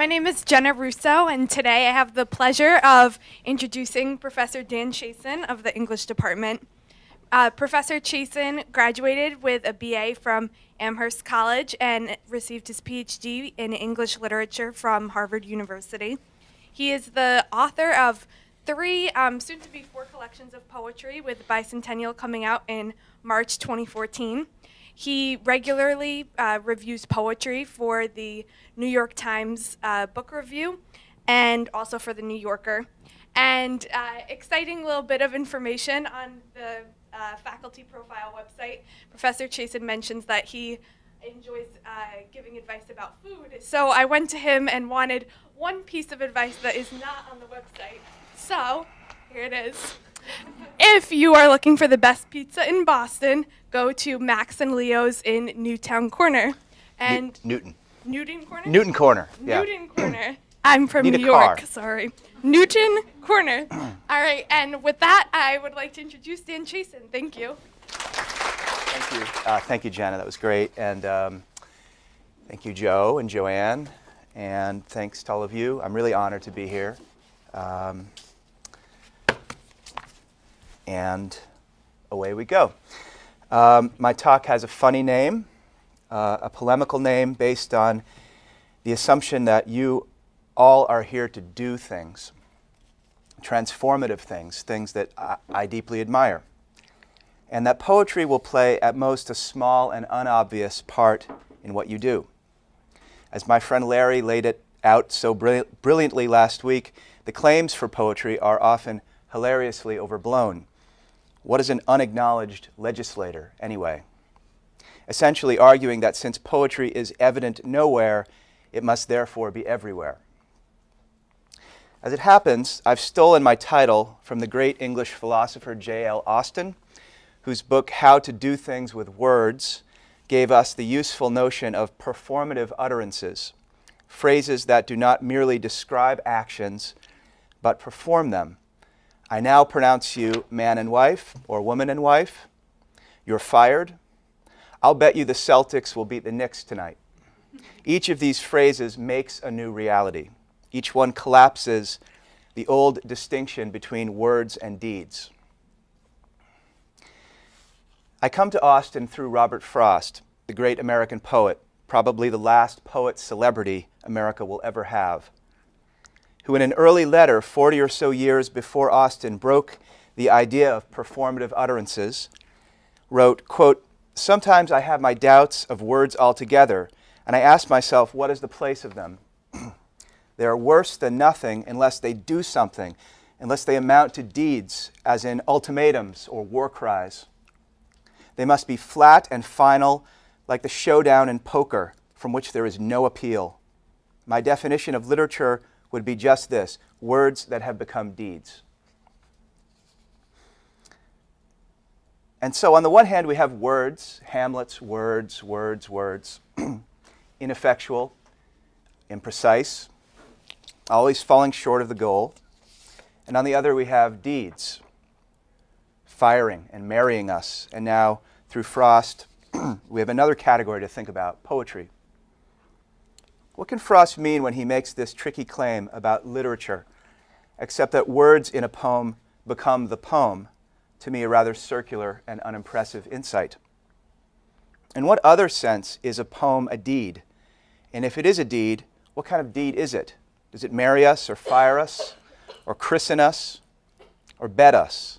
My name is Jenna Russo, and today I have the pleasure of introducing Professor Dan Chiasson of the English Department. Uh, Professor Chiasson graduated with a BA from Amherst College and received his PhD in English literature from Harvard University. He is the author of three, um, soon to be four collections of poetry, with Bicentennial coming out in March 2014. He regularly uh, reviews poetry for the New York Times uh, Book Review and also for the New Yorker. And uh, exciting little bit of information on the uh, faculty profile website. Professor Chiasson mentions that he enjoys uh, giving advice about food. So I went to him and wanted one piece of advice that is not on the website. So here it is. If you are looking for the best pizza in Boston, go to Max and Leo's in Newtown Corner. And Newton. Newton Corner? Newton Corner. Yeah. Newton Corner. I'm from Need New York, car. sorry. Newton Corner. All right, and with that, I would like to introduce Dan Chiasson. Thank you. Thank you. Uh, thank you, Jenna. That was great. And um, thank you, Joe and Joanne. And thanks to all of you. I'm really honored to be here. Um, and away we go. Um, my talk has a funny name, uh, a polemical name based on the assumption that you all are here to do things, transformative things, things that I, I deeply admire. And that poetry will play at most a small and unobvious part in what you do. As my friend Larry laid it out so brilli- brilliantly last week, the claims for poetry are often hilariously overblown. What is an unacknowledged legislator, anyway? Essentially arguing that since poetry is evident nowhere, it must therefore be everywhere. As it happens, I've stolen my title from the great English philosopher J.L. Austin, whose book How to Do Things with Words gave us the useful notion of performative utterances, phrases that do not merely describe actions, but perform them. I now pronounce you man and wife, or woman and wife. You're fired. I'll bet you the Celtics will beat the Knicks tonight. Each of these phrases makes a new reality. Each one collapses the old distinction between words and deeds. I come to Austin through Robert Frost, the great American poet, probably the last poet celebrity America will ever have, who, in an early letter 40 or so years before Austin broke the idea of performative utterances, wrote, quote, Sometimes I have my doubts of words altogether, and I ask myself, what is the place of them? they are worse than nothing unless they do something, unless they amount to deeds, as in ultimatums or war cries. They must be flat and final, like the showdown in poker, from which there is no appeal. My definition of literature would be just this words that have become deeds. And so, on the one hand, we have words, Hamlet's words, words, words, ineffectual, imprecise, always falling short of the goal. And on the other, we have deeds, firing and marrying us. And now, through Frost, we have another category to think about poetry. What can Frost mean when he makes this tricky claim about literature, except that words in a poem become the poem? To me, a rather circular and unimpressive insight. In what other sense is a poem a deed? And if it is a deed, what kind of deed is it? Does it marry us or fire us or christen us or bed us?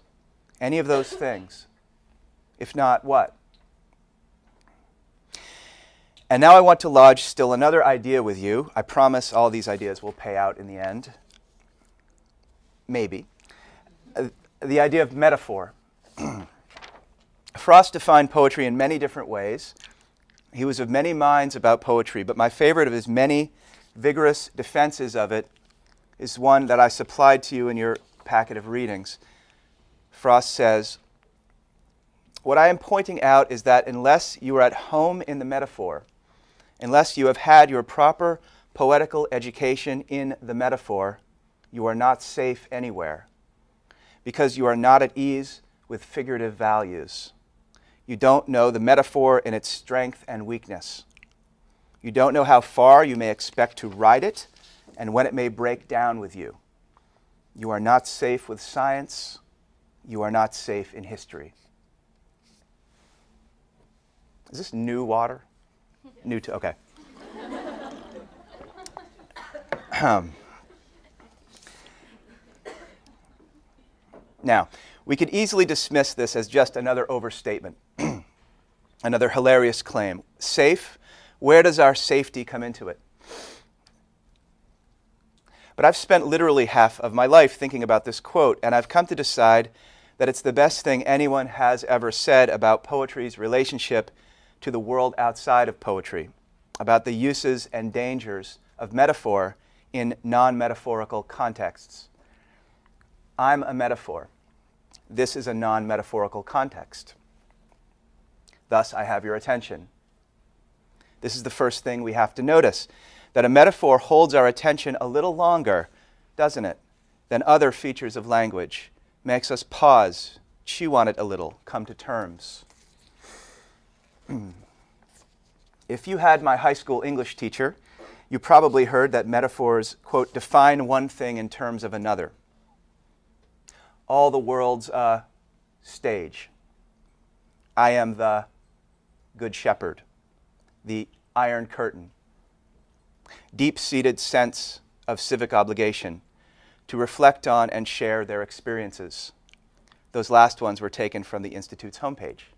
Any of those things? If not, what? And now I want to lodge still another idea with you. I promise all these ideas will pay out in the end. Maybe. Uh, the idea of metaphor. Frost defined poetry in many different ways. He was of many minds about poetry, but my favorite of his many vigorous defenses of it is one that I supplied to you in your packet of readings. Frost says, What I am pointing out is that unless you are at home in the metaphor, unless you have had your proper poetical education in the metaphor, you are not safe anywhere because you are not at ease with figurative values. You don't know the metaphor in its strength and weakness. You don't know how far you may expect to ride it and when it may break down with you. You are not safe with science. You are not safe in history. Is this new water? New to, okay. Um, now, we could easily dismiss this as just another overstatement, another hilarious claim. Safe? Where does our safety come into it? But I've spent literally half of my life thinking about this quote, and I've come to decide that it's the best thing anyone has ever said about poetry's relationship to the world outside of poetry, about the uses and dangers of metaphor in non metaphorical contexts. I'm a metaphor. This is a non metaphorical context. Thus, I have your attention. This is the first thing we have to notice that a metaphor holds our attention a little longer, doesn't it, than other features of language, makes us pause, chew on it a little, come to terms. if you had my high school English teacher, you probably heard that metaphors, quote, define one thing in terms of another. All the world's a stage. I am the good shepherd, the iron curtain, deep seated sense of civic obligation to reflect on and share their experiences. Those last ones were taken from the Institute's homepage.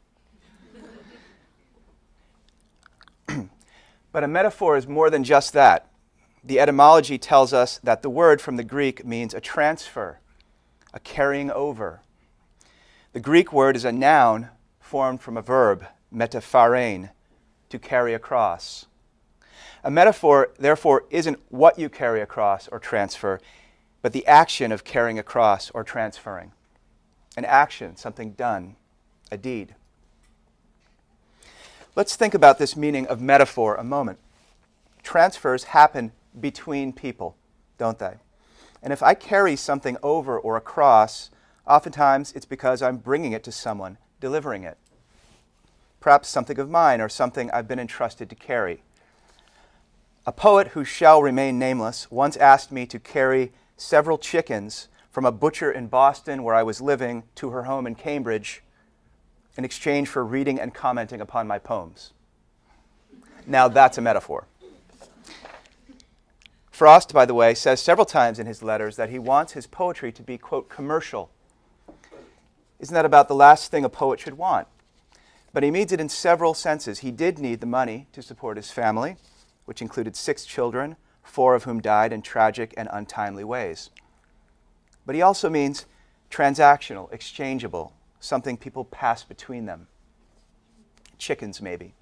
but a metaphor is more than just that. The etymology tells us that the word from the Greek means a transfer, a carrying over. The Greek word is a noun formed from a verb, metapherein, to carry across. A metaphor, therefore, isn't what you carry across or transfer, but the action of carrying across or transferring. An action, something done, a deed. Let's think about this meaning of metaphor a moment. Transfers happen between people, don't they? And if I carry something over or across, oftentimes it's because I'm bringing it to someone, delivering it. Perhaps something of mine or something I've been entrusted to carry. A poet who shall remain nameless once asked me to carry several chickens from a butcher in Boston, where I was living, to her home in Cambridge in exchange for reading and commenting upon my poems. Now, that's a metaphor. Frost, by the way, says several times in his letters that he wants his poetry to be, quote, commercial. Isn't that about the last thing a poet should want? But he means it in several senses. He did need the money to support his family which included six children, four of whom died in tragic and untimely ways. But he also means transactional, exchangeable, something people pass between them. Chickens, maybe.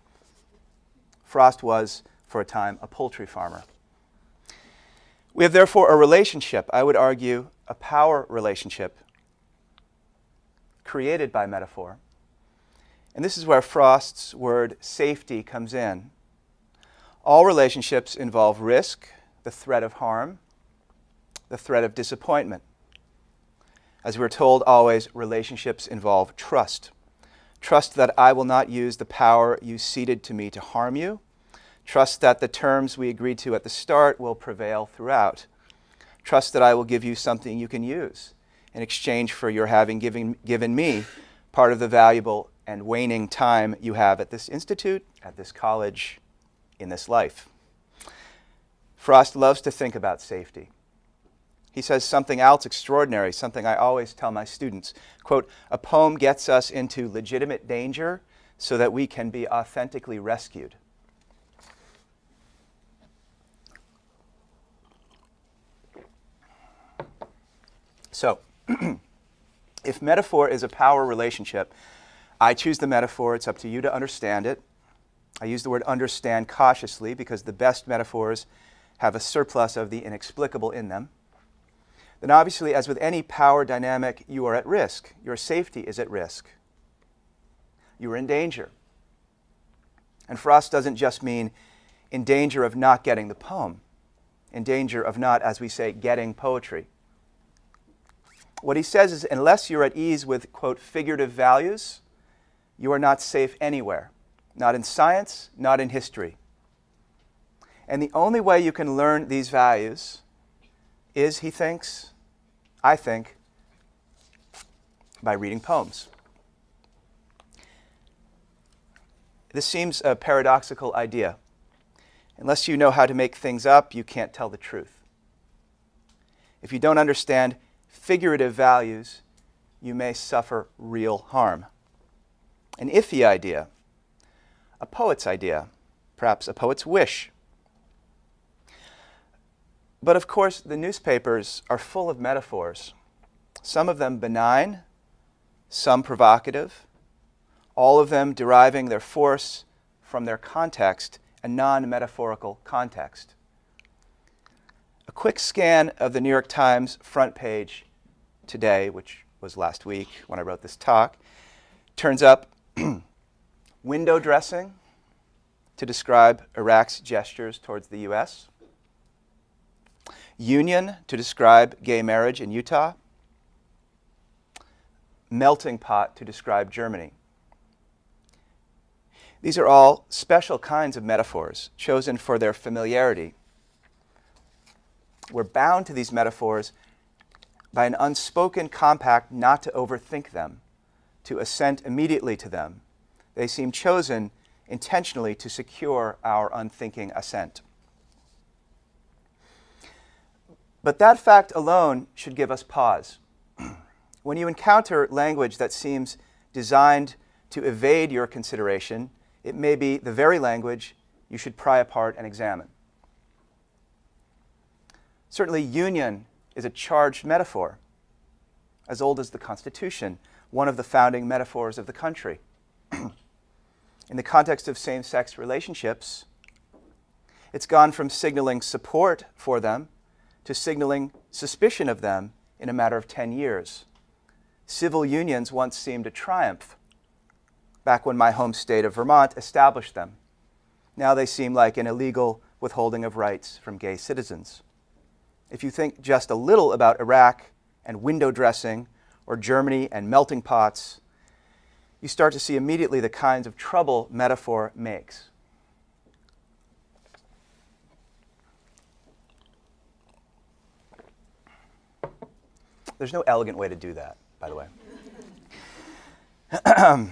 Frost was, for a time, a poultry farmer. We have therefore a relationship, I would argue, a power relationship created by metaphor. And this is where Frost's word safety comes in. All relationships involve risk, the threat of harm, the threat of disappointment. As we're told always, relationships involve trust. Trust that I will not use the power you ceded to me to harm you. Trust that the terms we agreed to at the start will prevail throughout. Trust that I will give you something you can use in exchange for your having given, given me part of the valuable and waning time you have at this institute, at this college, in this life. Frost loves to think about safety. He says something else extraordinary, something I always tell my students. Quote, a poem gets us into legitimate danger so that we can be authentically rescued. So, if metaphor is a power relationship, I choose the metaphor. It's up to you to understand it. I use the word understand cautiously because the best metaphors have a surplus of the inexplicable in them. Then, obviously, as with any power dynamic, you are at risk. Your safety is at risk. You are in danger. And Frost doesn't just mean in danger of not getting the poem, in danger of not, as we say, getting poetry. What he says is unless you're at ease with, quote, figurative values, you are not safe anywhere not in science, not in history. And the only way you can learn these values is, he thinks, I think, by reading poems. This seems a paradoxical idea. Unless you know how to make things up, you can't tell the truth. If you don't understand figurative values, you may suffer real harm. An iffy idea, a poet's idea, perhaps a poet's wish. But of course, the newspapers are full of metaphors, some of them benign, some provocative, all of them deriving their force from their context and non metaphorical context. A quick scan of the New York Times front page today, which was last week when I wrote this talk, turns up window dressing to describe Iraq's gestures towards the US, union to describe gay marriage in Utah, melting pot to describe Germany. These are all special kinds of metaphors chosen for their familiarity. We're bound to these metaphors by an unspoken compact not to overthink them, to assent immediately to them. They seem chosen intentionally to secure our unthinking assent. But that fact alone should give us pause. when you encounter language that seems designed to evade your consideration, it may be the very language you should pry apart and examine. Certainly, union is a charged metaphor, as old as the Constitution, one of the founding metaphors of the country. In the context of same sex relationships, it's gone from signaling support for them to signaling suspicion of them in a matter of 10 years. Civil unions once seemed a triumph back when my home state of Vermont established them. Now they seem like an illegal withholding of rights from gay citizens. If you think just a little about Iraq and window dressing, or Germany and melting pots, you start to see immediately the kinds of trouble metaphor makes. There's no elegant way to do that, by the way.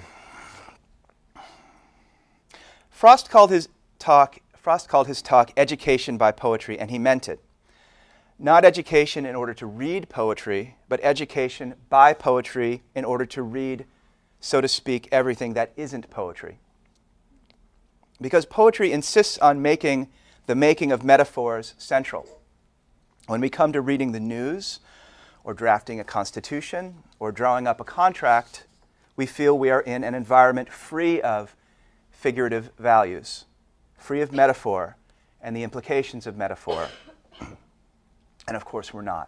Frost called his talk Frost called his talk education by poetry and he meant it. Not education in order to read poetry, but education by poetry in order to read, so to speak, everything that isn't poetry. Because poetry insists on making the making of metaphors central. When we come to reading the news, or drafting a constitution, or drawing up a contract, we feel we are in an environment free of figurative values, free of metaphor and the implications of metaphor. and of course, we're not.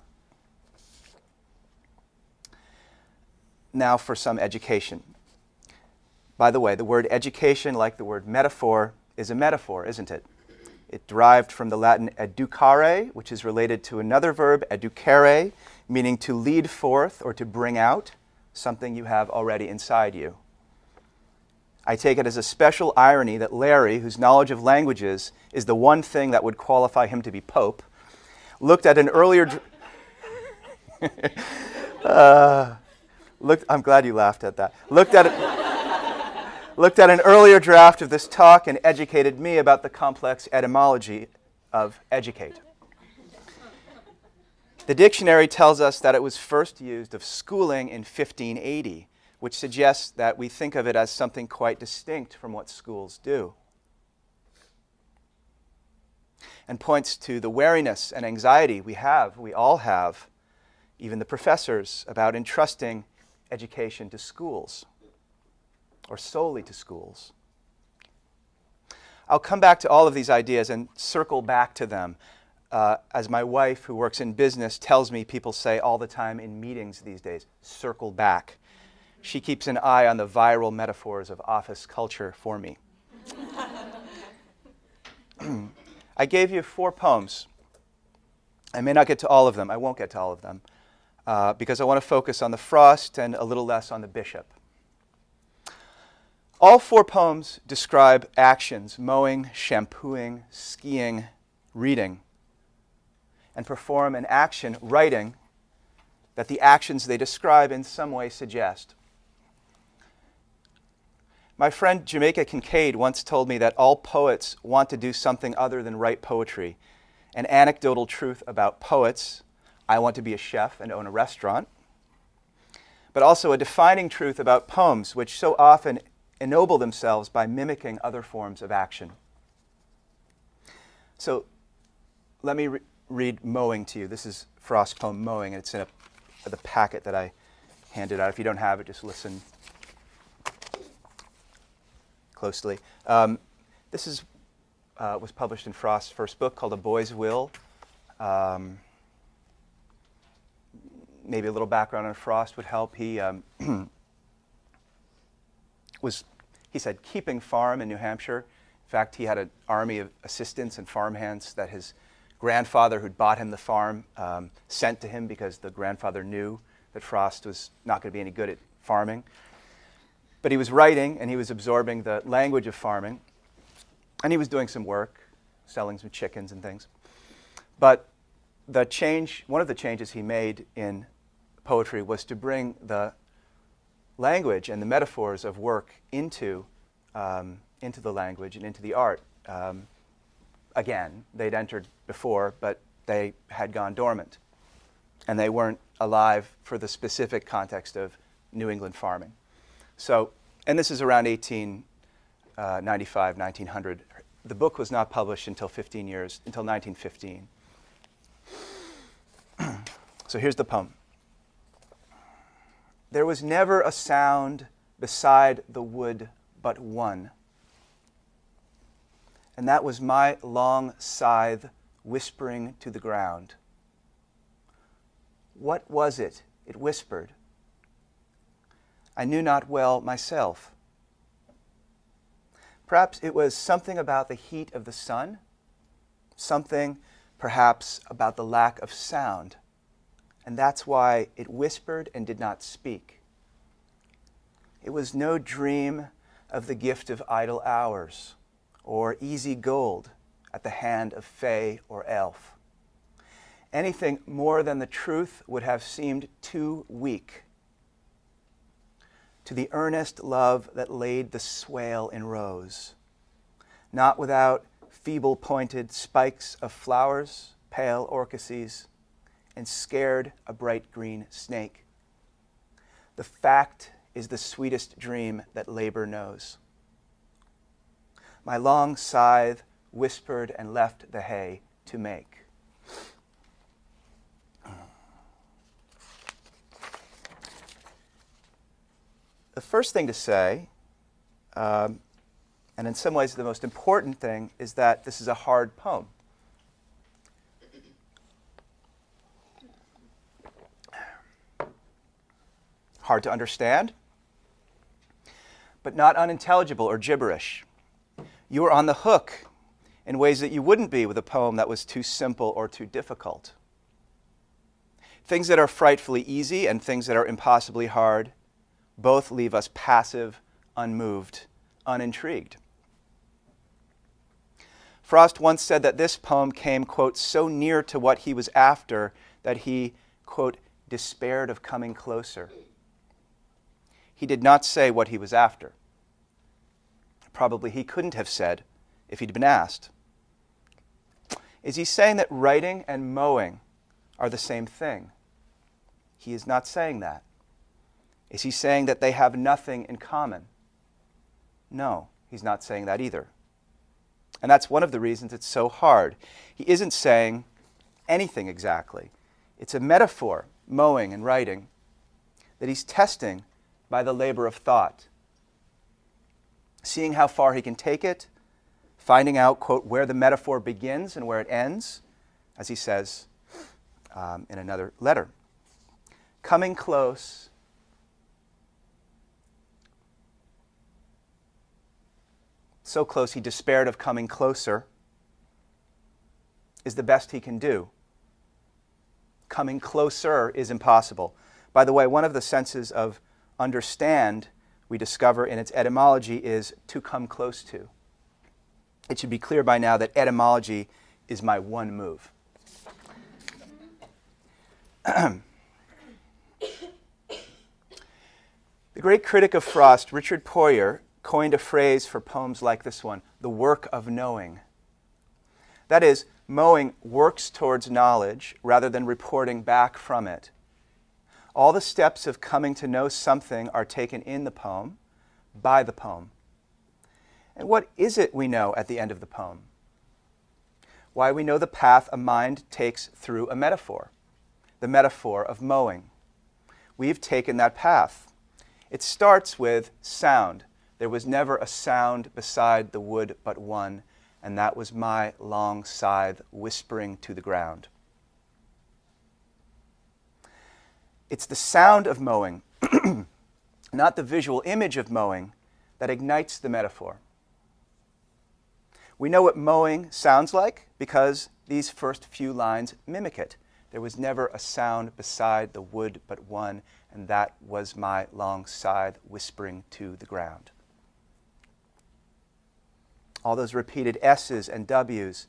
Now, for some education. By the way, the word education, like the word metaphor, is a metaphor, isn't it? It derived from the Latin educare, which is related to another verb, educere, meaning to lead forth or to bring out something you have already inside you. I take it as a special irony that Larry, whose knowledge of languages is the one thing that would qualify him to be Pope, looked at an earlier. Uh, looked, I'm glad you laughed at that. Looked at, it, looked at an earlier draft of this talk and educated me about the complex etymology of educate. The dictionary tells us that it was first used of schooling in 1580 which suggests that we think of it as something quite distinct from what schools do. And points to the wariness and anxiety we have, we all have, even the professors, about entrusting education to schools or solely to schools. I'll come back to all of these ideas and circle back to them. Uh, as my wife, who works in business, tells me people say all the time in meetings these days circle back she keeps an eye on the viral metaphors of office culture for me. I gave you four poems. I may not get to all of them. I won't get to all of them uh, because I want to focus on the frost and a little less on the bishop. All four poems describe actions mowing, shampooing, skiing, reading. And perform an action writing that the actions they describe in some way suggest. My friend Jamaica Kincaid once told me that all poets want to do something other than write poetry. An anecdotal truth about poets I want to be a chef and own a restaurant. But also a defining truth about poems, which so often ennoble themselves by mimicking other forms of action. So let me read Mowing to you. This is Frost's poem Mowing, and it's in a, the packet that I handed out. If you don't have it, just listen closely. Um, this is, uh, was published in Frost's first book called A Boy's Will. Um, maybe a little background on Frost would help. He um, was, he said, keeping farm in New Hampshire. In fact, he had an army of assistants and farmhands that his grandfather, who'd bought him the farm, um, sent to him because the grandfather knew that Frost was not going to be any good at farming. But he was writing and he was absorbing the language of farming. And he was doing some work, selling some chickens and things. But the change, one of the changes he made in poetry was to bring the language and the metaphors of work into, um, into the language and into the art. Um, again, they'd entered before, but they had gone dormant. And they weren't alive for the specific context of New England farming. So, and this is around 1895, uh, 1900. The book was not published until 15 years, until 1915. so here's the poem. There was never a sound beside the wood but one. And that was my long scythe whispering to the ground. What was it it whispered? I knew not well myself. Perhaps it was something about the heat of the sun, something perhaps about the lack of sound, and that's why it whispered and did not speak. It was no dream of the gift of idle hours or easy gold at the hand of fay or elf. Anything more than the truth would have seemed too weak to the earnest love that laid the swale in rows, not without feeble pointed spikes of flowers, pale orchises, and scared a bright green snake. The fact is the sweetest dream that labor knows. My long scythe whispered and left the hay to make. The first thing to say, um, and in some ways the most important thing, is that this is a hard poem. Hard to understand, but not unintelligible or gibberish you are on the hook in ways that you wouldn't be with a poem that was too simple or too difficult. Things that are frightfully easy and things that are impossibly hard both leave us passive, unmoved, unintrigued. Frost once said that this poem came, quote, so near to what he was after that he, quote, despaired of coming closer. He did not say what he was after probably he couldn't have said if he'd been asked. Is he saying that writing and mowing are the same thing? He is not saying that. Is he saying that they have nothing in common? No, he's not saying that either. And that's one of the reasons it's so hard. He isn't saying anything exactly. It's a metaphor, mowing and writing, that he's testing by the labor of thought seeing how far he can take it, finding out, quote, where the metaphor begins and where it ends, as he says um, in another letter. Coming close. So close he despaired of coming closer is the best he can do. Coming closer is impossible. By the way, one of the senses of understand we discover in its etymology is to come close to. It should be clear by now that etymology is my one move. the great critic of Frost, Richard Poirier, coined a phrase for poems like this one the work of knowing. That is, mowing works towards knowledge rather than reporting back from it. All the steps of coming to know something are taken in the poem, by the poem. And what is it we know at the end of the poem? Why, we know the path a mind takes through a metaphor, the metaphor of mowing. We've taken that path. It starts with sound. There was never a sound beside the wood but one, and that was my long scythe whispering to the ground. It's the sound of mowing, not the visual image of mowing, that ignites the metaphor. We know what mowing sounds like because these first few lines mimic it. There was never a sound beside the wood but one, and that was my long scythe whispering to the ground. All those repeated S's and W's.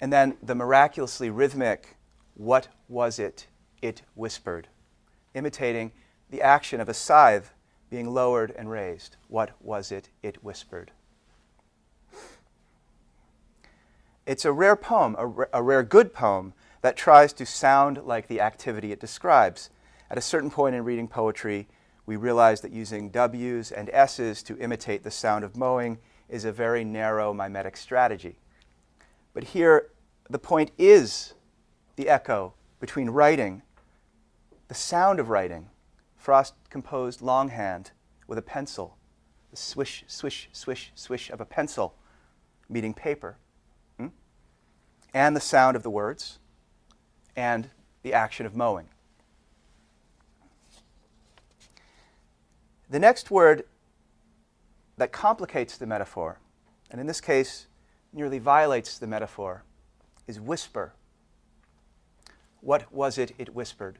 And then the miraculously rhythmic, what was it? It whispered, imitating the action of a scythe being lowered and raised. What was it? It whispered. It's a rare poem, a, a rare good poem, that tries to sound like the activity it describes. At a certain point in reading poetry, we realize that using W's and S's to imitate the sound of mowing is a very narrow mimetic strategy. But here, the point is the echo between writing, the sound of writing. Frost composed longhand with a pencil, the swish, swish, swish, swish of a pencil meeting paper hmm? and the sound of the words and the action of mowing. The next word that complicates the metaphor, and in this case nearly violates the metaphor, is whisper. What was it it whispered?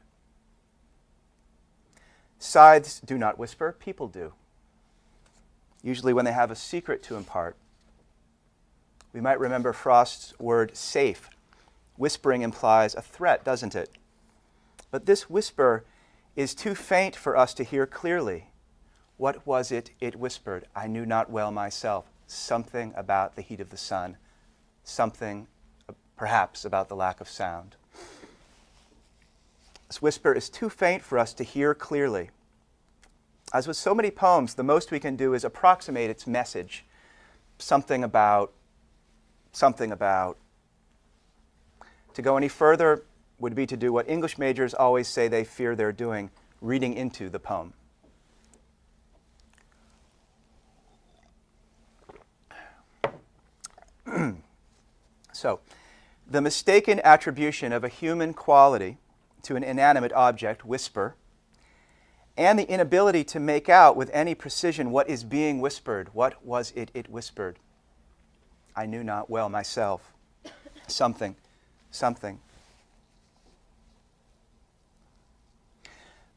Scythes do not whisper, people do. Usually when they have a secret to impart. We might remember Frost's word safe. Whispering implies a threat, doesn't it? But this whisper is too faint for us to hear clearly. What was it it whispered? I knew not well myself. Something about the heat of the sun, something perhaps about the lack of sound. This whisper is too faint for us to hear clearly. As with so many poems, the most we can do is approximate its message. Something about something about. To go any further would be to do what English majors always say they fear they're doing reading into the poem. so, the mistaken attribution of a human quality to an inanimate object, whisper, and the inability to make out with any precision what is being whispered, what was it it whispered, I knew not well myself. something, something.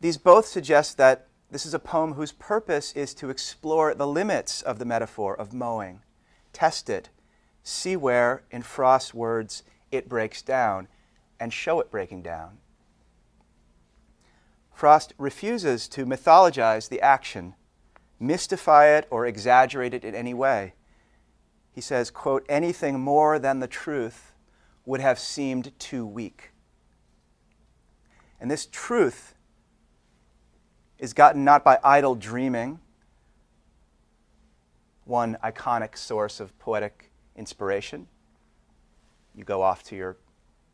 These both suggest that this is a poem whose purpose is to explore the limits of the metaphor of mowing, test it, see where, in Frost's words, it breaks down, and show it breaking down. Frost refuses to mythologize the action, mystify it, or exaggerate it in any way he says, quote, anything more than the truth would have seemed too weak. And this truth is gotten not by idle dreaming, one iconic source of poetic inspiration. You go off to your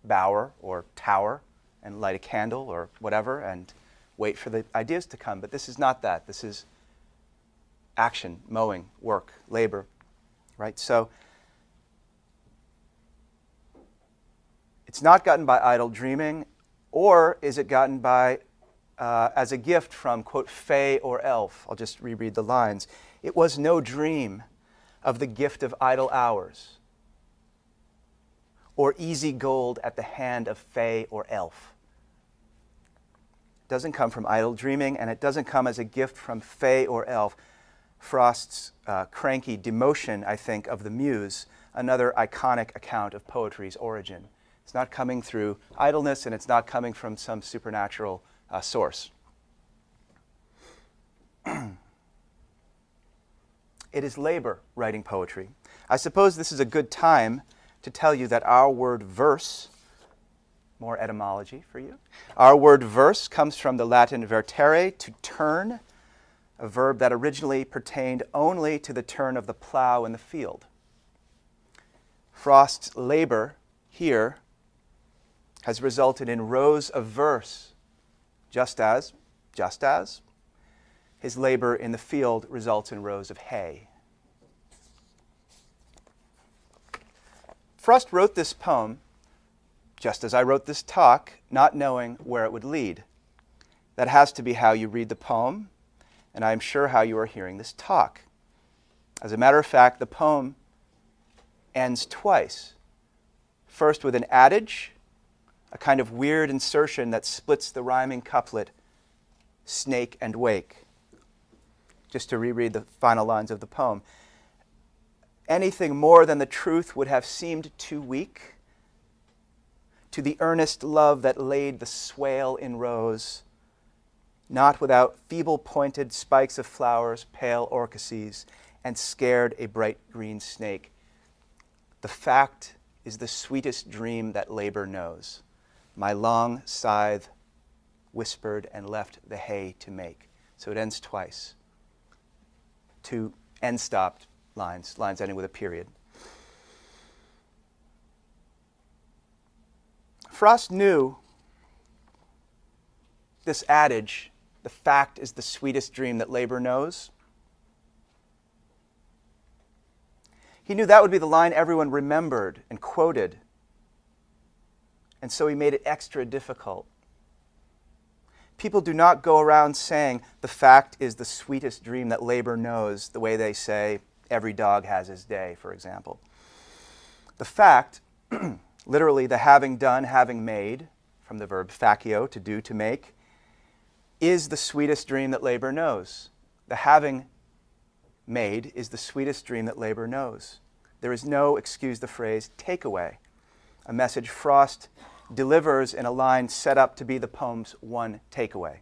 bower or tower and light a candle or whatever and wait for the ideas to come. But this is not that. This is action, mowing, work, labor right? So it's not gotten by idle dreaming, or is it gotten by uh, as a gift from, quote, Fay or elf? I'll just reread the lines. It was no dream of the gift of idle hours, or easy gold at the hand of Fay or elf. Doesn't come from idle dreaming, and it doesn't come as a gift from Fay or elf. Frost's uh, cranky demotion, I think, of the muse, another iconic account of poetry's origin. It's not coming through idleness and it's not coming from some supernatural uh, source. it is labor writing poetry. I suppose this is a good time to tell you that our word verse, more etymology for you, our word verse comes from the Latin vertere, to turn, a verb that originally pertained only to the turn of the plow in the field. Frost's labor here has resulted in rows of verse, just as, just as, his labor in the field results in rows of hay. Frost wrote this poem, just as I wrote this talk, not knowing where it would lead. That has to be how you read the poem, and I am sure how you are hearing this talk. As a matter of fact, the poem ends twice. First with an adage, a kind of weird insertion that splits the rhyming couplet, snake and wake. Just to reread the final lines of the poem. Anything more than the truth would have seemed too weak. To the earnest love that laid the swale in rows, not without feeble pointed spikes of flowers, pale orchises, and scared a bright green snake. The fact is the sweetest dream that labor knows. My long scythe whispered and left the hay to make. So it ends twice. Two end stopped lines, lines ending with a period. Frost knew this adage, the fact is the sweetest dream that labor knows. He knew that would be the line everyone remembered and quoted and so he made it extra difficult. People do not go around saying the fact is the sweetest dream that labor knows, the way they say every dog has his day, for example. The fact, literally the having done, having made, from the verb facio, to do, to make, is the sweetest dream that labor knows. The having made is the sweetest dream that labor knows. There is no, excuse the phrase, takeaway a message Frost delivers in a line set up to be the poem's one takeaway.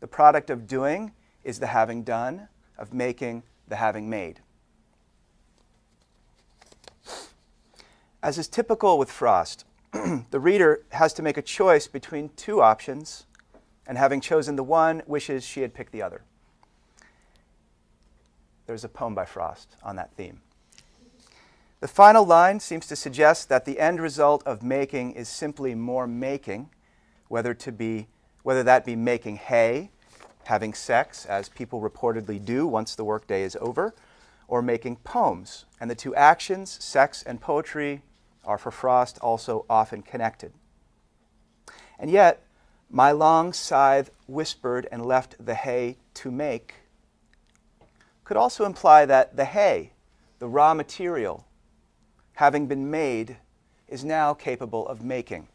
The product of doing is the having done, of making the having made. As is typical with Frost, the reader has to make a choice between two options, and having chosen the one, wishes she had picked the other. There's a poem by Frost on that theme. The final line seems to suggest that the end result of making is simply more making, whether, to be, whether that be making hay, having sex, as people reportedly do once the workday is over, or making poems. And the two actions, sex and poetry, are for Frost also often connected. And yet, my long scythe whispered and left the hay to make could also imply that the hay, the raw material, having been made, is now capable of making.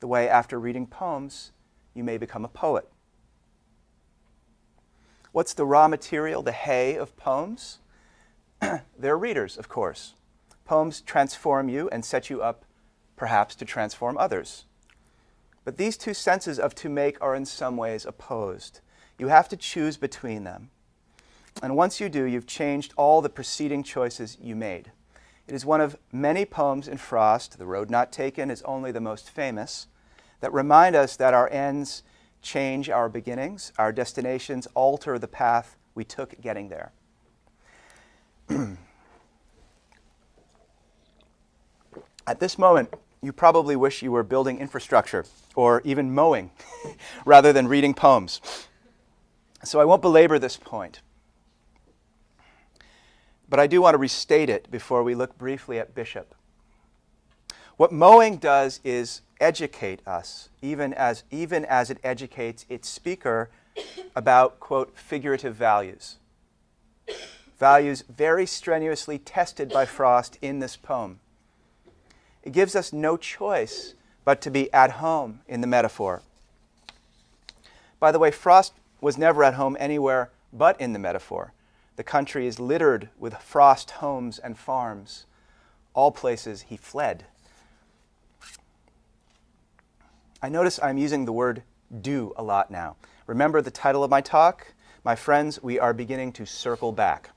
The way after reading poems, you may become a poet. What's the raw material, the hay of poems? They're readers, of course. Poems transform you and set you up, perhaps, to transform others. But these two senses of to make are in some ways opposed. You have to choose between them. And once you do, you've changed all the preceding choices you made. It is one of many poems in Frost, The Road Not Taken is only the most famous, that remind us that our ends change our beginnings, our destinations alter the path we took getting there. At this moment, you probably wish you were building infrastructure or even mowing rather than reading poems. So I won't belabor this point. But I do want to restate it before we look briefly at Bishop. What mowing does is educate us, even as, even as it educates its speaker about, quote, figurative values. Values very strenuously tested by Frost in this poem. It gives us no choice but to be at home in the metaphor. By the way, Frost was never at home anywhere but in the metaphor. The country is littered with frost homes and farms, all places he fled. I notice I'm using the word do a lot now. Remember the title of my talk? My friends, we are beginning to circle back.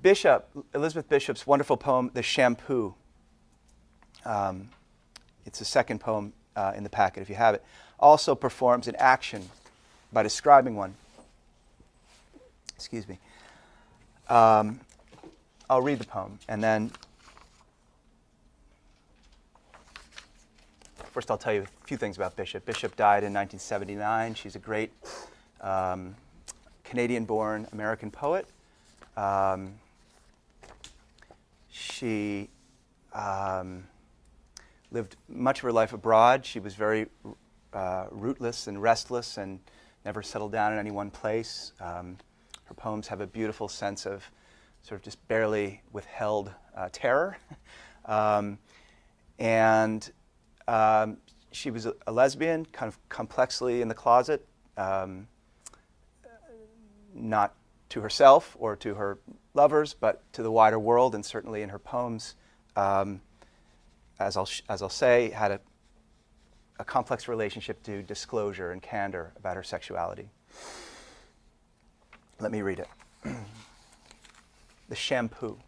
Bishop, Elizabeth Bishop's wonderful poem, The Shampoo. Um, it's the second poem uh, in the packet if you have it. Also performs an action by describing one. Excuse me. Um, I'll read the poem and then First, I'll tell you a few things about Bishop. Bishop died in 1979. She's a great um, Canadian born American poet. Um, she um, lived much of her life abroad. She was very uh, rootless and restless and never settled down in any one place. Um, her poems have a beautiful sense of sort of just barely withheld uh, terror. Um, and um, she was a, a, lesbian, kind of complexly in the closet, um, not to herself or to her lovers, but to the wider world, and certainly in her poems, um, as, I'll as I'll say, had a, a complex relationship to disclosure and candor about her sexuality. Let me read it. the shampoo.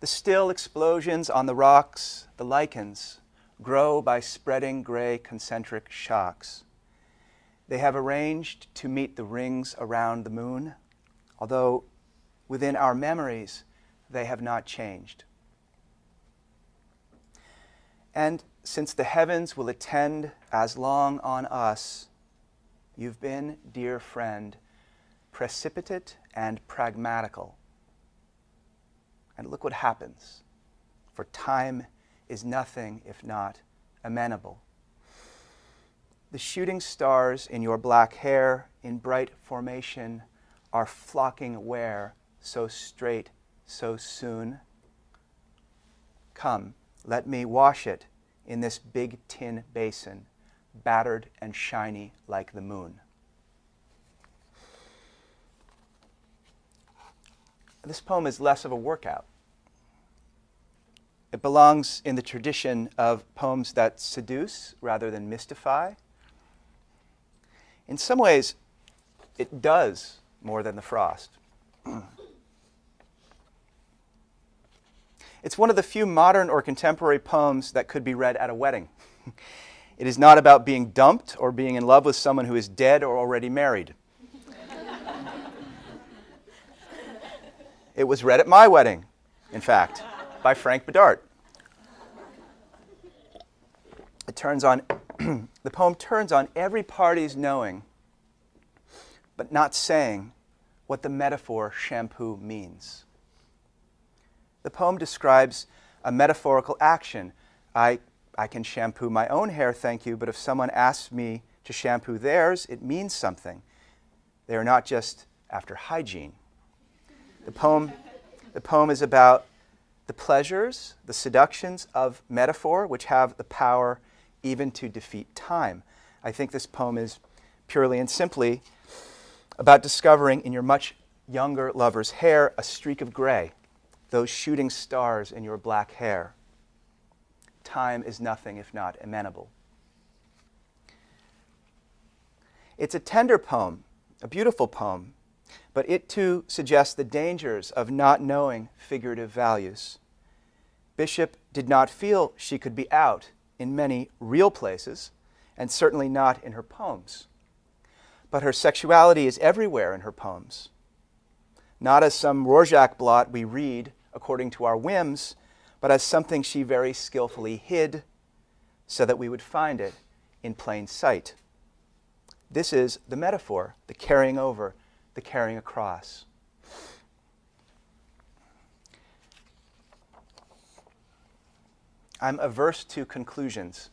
The still explosions on the rocks, the lichens, grow by spreading gray concentric shocks. They have arranged to meet the rings around the moon, although within our memories they have not changed. And since the heavens will attend as long on us, you've been, dear friend, precipitate and pragmatical and look what happens. For time is nothing if not amenable. The shooting stars in your black hair in bright formation are flocking where so straight, so soon. Come, let me wash it in this big tin basin, battered and shiny like the moon. this poem is less of a workout. It belongs in the tradition of poems that seduce rather than mystify. In some ways, it does more than the frost. it's one of the few modern or contemporary poems that could be read at a wedding. it is not about being dumped or being in love with someone who is dead or already married. It was read at my wedding, in fact, by Frank Bidart. It turns on, the poem turns on every party's knowing, but not saying what the metaphor shampoo means. The poem describes a metaphorical action. I, I can shampoo my own hair, thank you, but if someone asks me to shampoo theirs, it means something. They are not just after hygiene. The poem, the poem is about the pleasures, the seductions of metaphor, which have the power even to defeat time. I think this poem is purely and simply about discovering in your much younger lover's hair a streak of gray, those shooting stars in your black hair. Time is nothing if not amenable. It's a tender poem, a beautiful poem, but it too suggests the dangers of not knowing figurative values. Bishop did not feel she could be out in many real places, and certainly not in her poems. But her sexuality is everywhere in her poems. Not as some Rorschach blot we read according to our whims, but as something she very skillfully hid so that we would find it in plain sight. This is the metaphor, the carrying over, the carrying across. I'm averse to conclusions,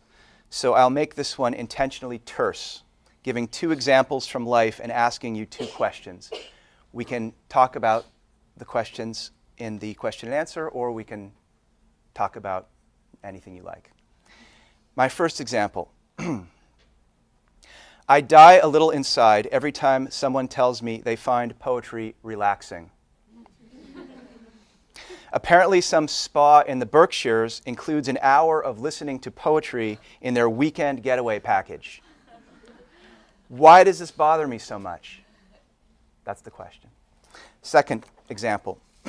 so I'll make this one intentionally terse, giving two examples from life and asking you two questions. We can talk about the questions in the question and answer, or we can talk about anything you like. My first example I die a little inside every time someone tells me they find poetry relaxing. Apparently, some spa in the Berkshires includes an hour of listening to poetry in their weekend getaway package. Why does this bother me so much? That's the question. Second example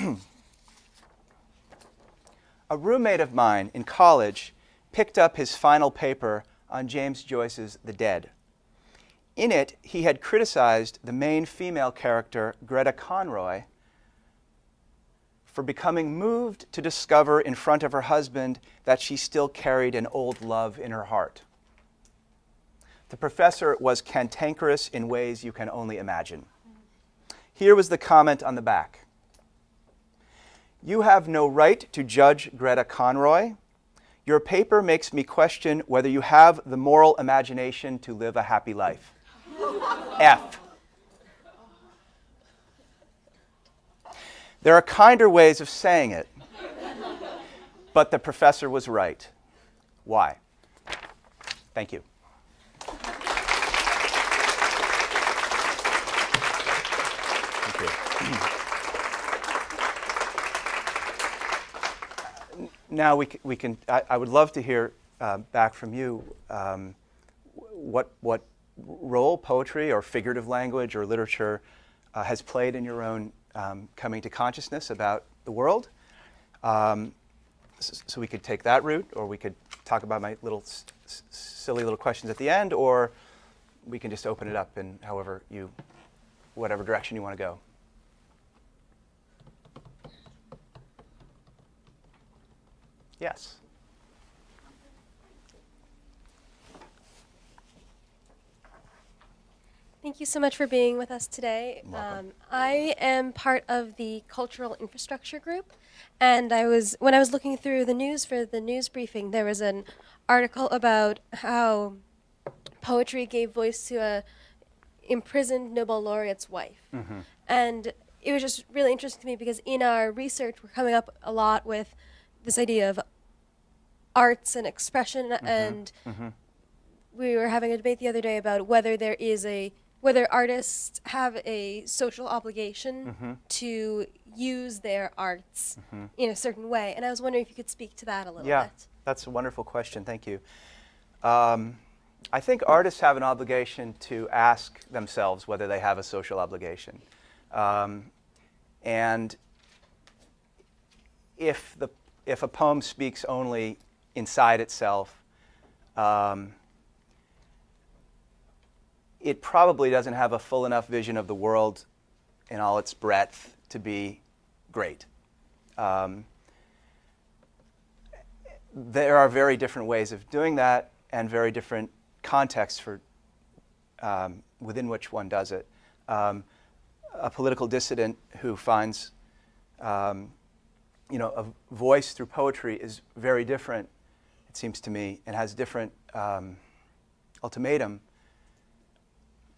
a roommate of mine in college picked up his final paper on James Joyce's The Dead. In it, he had criticized the main female character, Greta Conroy, for becoming moved to discover in front of her husband that she still carried an old love in her heart. The professor was cantankerous in ways you can only imagine. Here was the comment on the back You have no right to judge Greta Conroy. Your paper makes me question whether you have the moral imagination to live a happy life. F. There are kinder ways of saying it, but the professor was right. Why? Thank you. now we, we can, I, I, would love to hear uh, back from you um, what, what role poetry or figurative language or literature uh, has played in your own um, coming to consciousness about the world. Um, so, so, we could take that route, or we could talk about my little silly little questions at the end, or we can just open it up in however you, whatever direction you want to go. Yes. Thank you so much for being with us today. Um, I am part of the cultural infrastructure group, and I was when I was looking through the news for the news briefing, there was an article about how poetry gave voice to a imprisoned Nobel laureate's wife, mm-hmm. and it was just really interesting to me because in our research, we're coming up a lot with this idea of arts and expression mm-hmm. and mm-hmm. we were having a debate the other day about whether there is a whether artists have a social obligation mm-hmm. to use their arts mm-hmm. in a certain way. And i was wondering if you could speak to that a little yeah, bit. that's a wonderful question. Thank you. Um, i think artists have an obligation to ask themselves whether they have a social obligation. Um, and if the if a poem speaks only inside itself, um, it probably doesn't have a full enough vision of the world in all its breadth to be great. Um, there are very different ways of doing that and very different contexts for um, within which one does it. Um, a political dissident who finds um, you know, a voice through poetry is very different it seems to me, and has a different um, ultimatum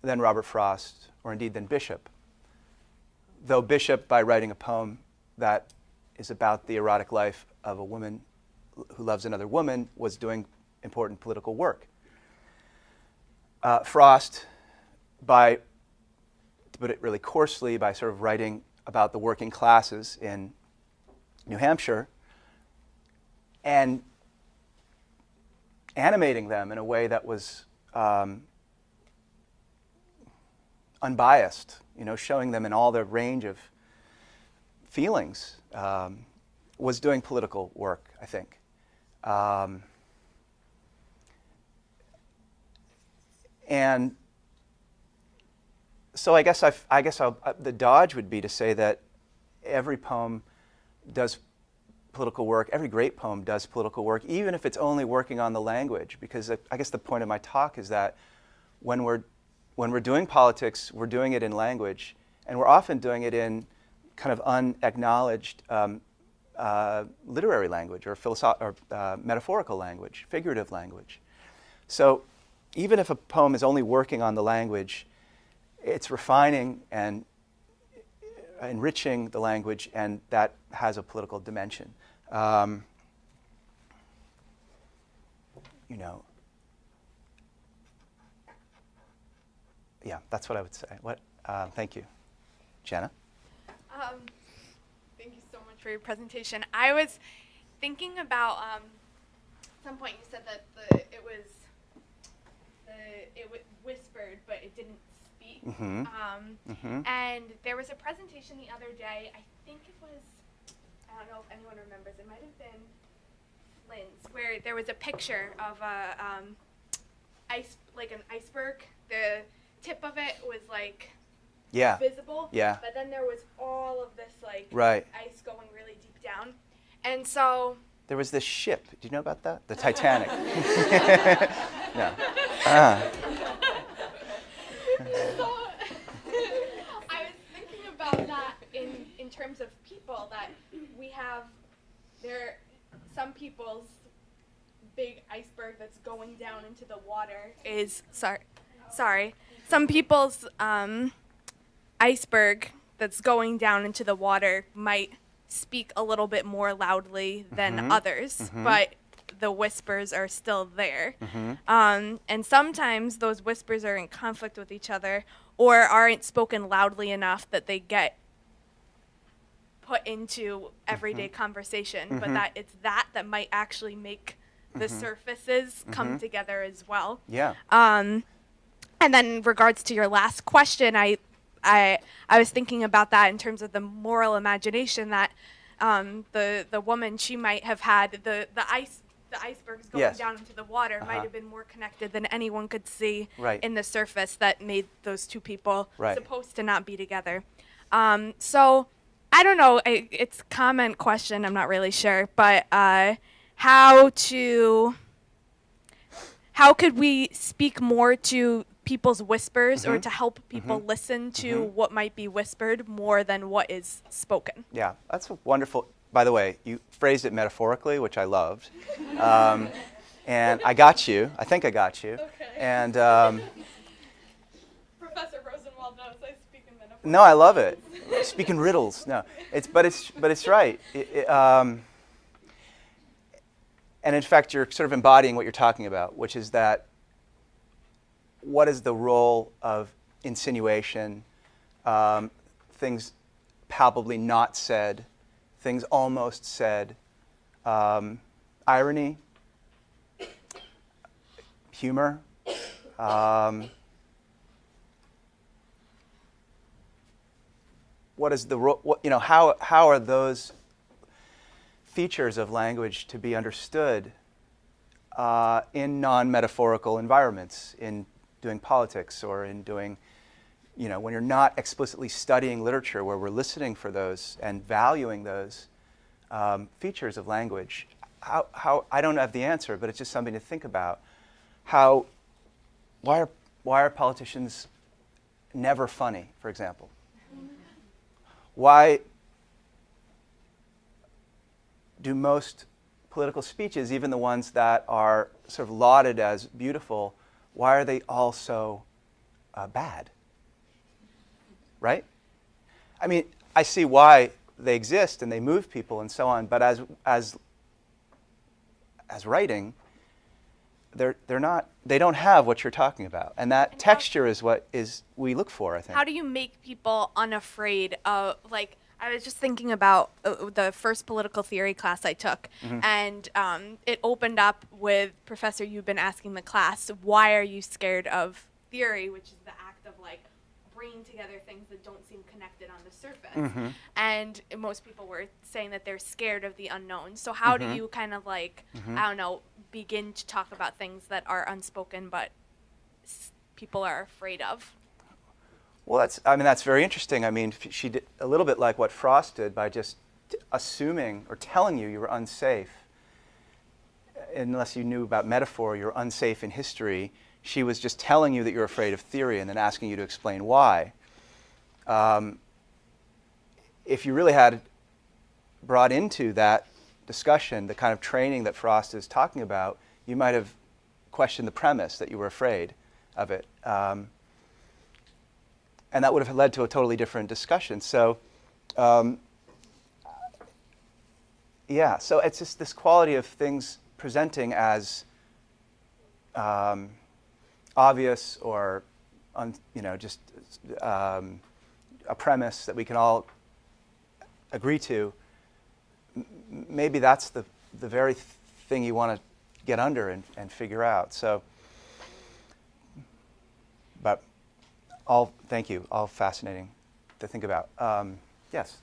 than Robert Frost, or indeed than Bishop. Though Bishop, by writing a poem that is about the erotic life of a woman who loves another woman, was doing important political work. Uh, Frost, by, to put it really coarsely, by sort of writing about the working classes in New Hampshire, and animating them in a way that was um, unbiased, you know, showing them in all their range of feelings, um, was doing political work, I think. Um, and so I guess I, I guess I'll, the dodge would be to say that every poem does political work. Every great poem does political work, even if it's only working on the language. Because I guess the point of my talk is that when we're, when we're doing politics, we're doing it in language, and we're often doing it in kind of unacknowledged um, uh, literary language or, or uh, metaphorical language, figurative language. So even if a poem is only working on the language, it's refining and enriching the language, and that has a political dimension. Um, you know, yeah, that's what I would say. What? Uh, thank you, Jenna. Um, thank you so much for your presentation. I was thinking about um, some point you said that the it was the it w- whispered but it didn't speak. Mhm. Um, Mhm. And there was a presentation the other day. I think it was I don't know if anyone remembers. It might have been Lynn's, where there was a picture of a um, ice like an iceberg. The tip of it was like Yeah. visible. Yeah. But then there was all of this like Right. ice going really deep down. And so There was this ship. Do you know about that? The Titanic. no. Ah. so I was thinking about that in in terms of people that we have there some people's big iceberg that's going down into the water is sorry sorry some people's um, iceberg that's going down into the water might speak a little bit more loudly than Mhm. others Mhm. but the whispers are still there Mhm. um, and sometimes those whispers are in conflict with each other or aren't spoken loudly enough that they get put into everyday conversation, but Mhm. that it's that that might actually make the Mhm. surfaces come together as well. Yeah. Um, and then in regards to your last question, I, I, I was thinking about that in terms of the moral imagination that um, the the woman she might have had the the ice the icebergs going Yes. down into the water Uh-huh. might have been more connected than anyone could see Right. in the surface that made those two people Right. supposed to not be together. Um, so I don't know. I, it's a comment question. I'm not really sure, but uh, how to how could we speak more to people's whispers or Mhm. to help people Mhm. listen to Mhm. what might be whispered more than what is spoken? Yeah, that's wonderful. By the way, you phrased it metaphorically, which I loved, um, and I got you. I think I got you. Okay. And um, Professor Rosenwald knows I speak in metaphors. no, I love it. Speaking riddles. No, it's but it's but it's right. It- it, um, and in fact, you're sort of embodying what you're talking about, which is that what is the role of insinuation, um, things palpably not said, things almost said, um, irony, humor. Um, what is the role, you know how how are those features of language to be understood uh, in non-metaphorical environments in doing politics or in doing you know when you're not explicitly studying literature where we're listening for those and valuing those um, features of language how, how I don't have the answer but it's just something to think about how why are why are politicians never funny for example? Why do most political speeches, even the ones that are sort of lauded as beautiful, why are they all so uh, bad? Right? I mean, I see why they exist and they move people and so on, but as, as, as writing, they're, they're not, they don't have what you're talking about. And that And texture is what is we look for, I think. How do you make people unafraid of like? I was just thinking about uh, the first political theory class I took, and um, it opened up with Professor You've been asking the class, "Why are you scared of theory?" Which is the act of like bringing together things that don't seem connected on the surface. Mhm. And most people were saying that they're scared of the unknown. So how Mhm. do you kind of like Mhm. I don't know begin to talk about things that are unspoken but s- people are afraid of? Well, that's, I mean, that's very interesting. I mean, she did a little bit like what Frost did by just assuming or telling you you were unsafe. Unless you knew about metaphor, you're unsafe in history. She was just telling you that you're afraid of theory and then asking you to explain why. Um, if you really had brought into that discussion the kind of training that Frost is talking about, you might have questioned the premise that you were afraid of it. Um, and that would have led to a totally different discussion. So, um, yeah, so it's just this quality of things presenting as um, obvious or, un, you know, just um, a premise that we can all agree to maybe that's the, the very th- thing you want to get under and, and figure out. So, but all, thank you, all fascinating to think about. Um, yes.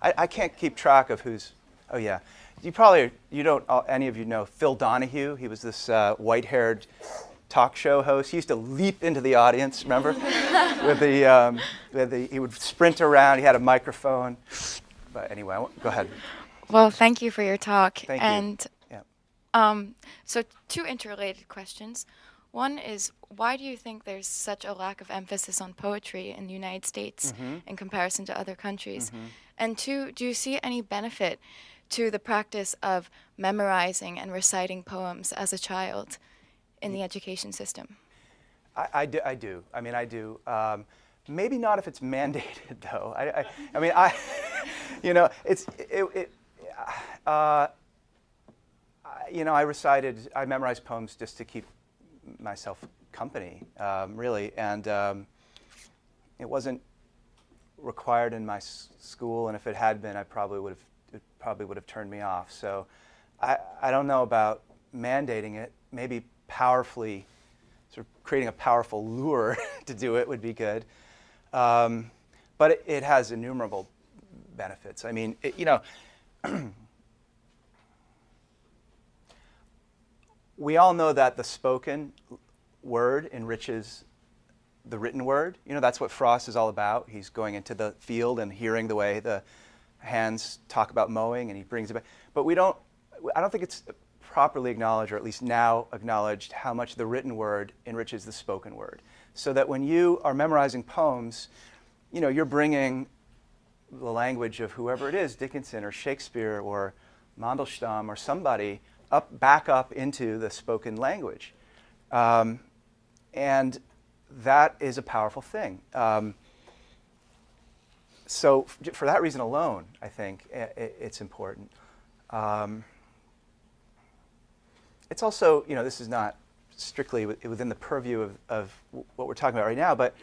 I, I can't keep track of who's, oh yeah. You probably, you don't, any of you know Phil Donahue. He was this uh, white haired talk show host. He used to leap into the audience, remember? with, the, um, with the, he would sprint around, he had a microphone. But anyway, go ahead. Well, thank you for your talk. Thank you. and Yeah. um, so, two interrelated questions. One is why do you think there's such a lack of emphasis on poetry in the United States in comparison to other countries? And two, do you see any benefit to the practice of memorizing and reciting poems as a child in the education system? I, I, do, I do. I mean, I do. Um, maybe not if it's mandated, though. I, I, I mean, I, you know, it's, it, it uh, you know, I recited, I memorized poems just to keep myself company, um, really, and um, it wasn't required in my school. And if it had been, I probably would have, probably would have turned me off. So, I, I don't know about mandating it. Maybe powerfully, sort of creating a powerful lure to do it would be good. Um, but it, it has innumerable benefits. I mean, it, you know, we all know that the spoken word enriches the written word. You know, that's what Frost is all about. He's going into the field and hearing the way the hands talk about mowing, and he brings it back. But we don't, I don't think it's properly acknowledged, or at least now acknowledged, how much the written word enriches the spoken word. So that when you are memorizing poems, you know, you're bringing the language of whoever it is, Dickinson or Shakespeare or Mandelstam or somebody, up back up into the spoken language. Um, and that is a powerful thing. Um, so, for that reason alone, I think it's important. Um, it's also, you know, this is not strictly within the purview of, of what we're talking about right now, but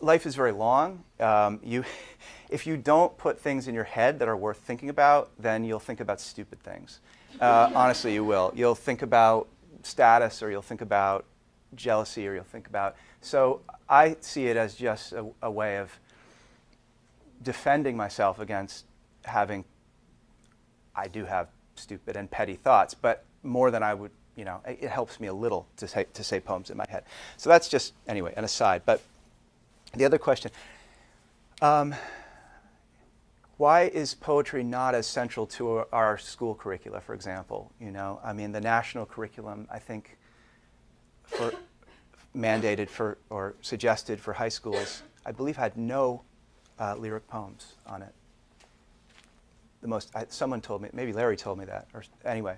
life is very long. Um, you, if you don't put things in your head that are worth thinking about, then you'll think about stupid things. Uh, honestly, you will. You'll think about status, or you'll think about jealousy, or you'll think about. So I see it as just a, a way of defending myself against having. I do have stupid and petty thoughts, but more than I would, you know, it, it helps me a little to say to say poems in my head. So that's just anyway an aside, but. The other question um, why is poetry not as central to our, school curricula, for example? You know, I mean, the national curriculum, I think, for mandated for or suggested for high schools, I believe had no uh, lyric poems on it. The most, I, someone told me, maybe Larry told me that, or anyway.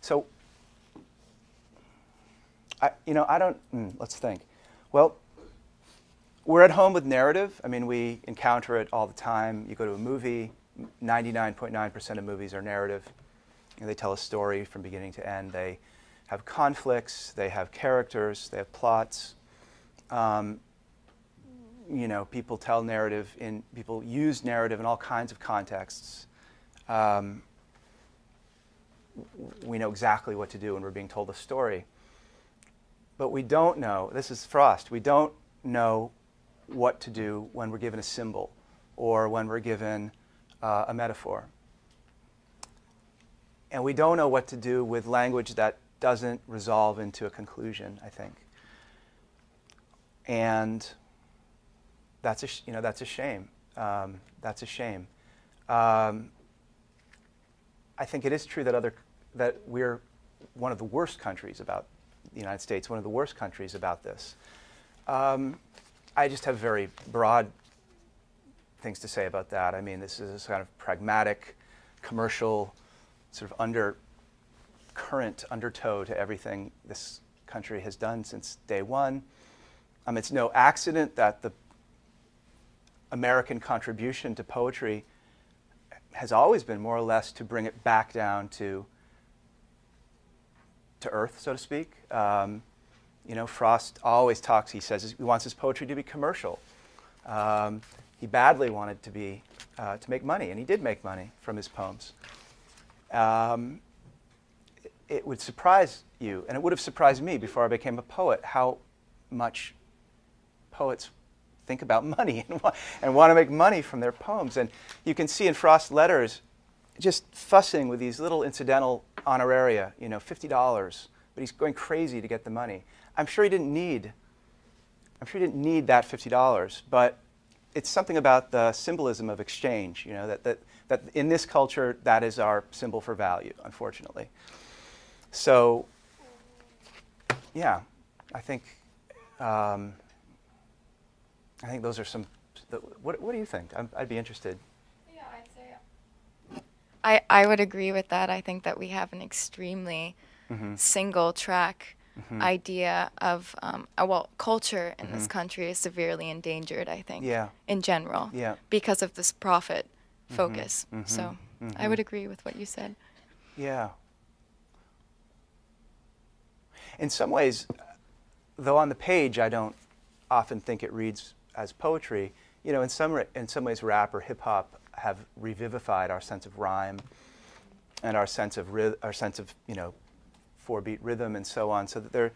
So, I, you know, I don't, mm, let's think. Well, we're at home with narrative. I mean, we encounter it all the time. You go to a movie, 99.9% of movies are narrative. They tell a story from beginning to end. They have conflicts, they have characters, they have plots. Um, you know, people tell narrative in, people use narrative in all kinds of contexts. Um, we know exactly what to do when we're being told a story. But we don't know, this is Frost, we don't know what to do when we're given a symbol or when we're given uh, a metaphor. And we don't know what to do with language that doesn't resolve into a conclusion, I think. And that's a, you know, that's a shame. Um, that's a shame. Um, I think it is true that, other, that we're one of the worst countries about the United States, one of the worst countries about this. Um, I just have very broad things to say about that. I mean, this is a kind of pragmatic, commercial, sort of undercurrent, undertow to everything this country has done since day one. Um, it's no accident that the American contribution to poetry has always been more or less to bring it back down to to earth, so to speak. Um, you know, Frost always talks. He says he wants his poetry to be commercial. Um, he badly wanted to be uh, to make money, and he did make money from his poems. Um, it, would surprise you, and it would have surprised me before I became a poet, how much poets think about money and, wa- and want to make money from their poems. And you can see in Frost's letters just fussing with these little incidental honoraria, you know, $50, but he's going crazy to get the money. I'm sure he didn't need, I'm sure he didn't need that $50, but it's something about the symbolism of exchange, you know, that, that, that in this culture, that is our symbol for value, unfortunately. So, yeah, I think, um, I think those are some, what, what do you think? I'm, I'd be interested. Yeah, I'd say. I, I would agree with that. I think that we have an extremely Mm-hmm. single track idea of, um, uh, well, culture in this Mhm. country is severely endangered, I think, Yeah. in general, Yeah. because of this profit Mhm, focus. mhm, So I mhm. would agree with what you said. Yeah. In some ways, though on the page I don't often think it reads as poetry, you know, in some, in some ways rap or hip hop have revivified our sense of rhyme and our sense of, our sense of, you know, four beat rhythm and so on, so that they're,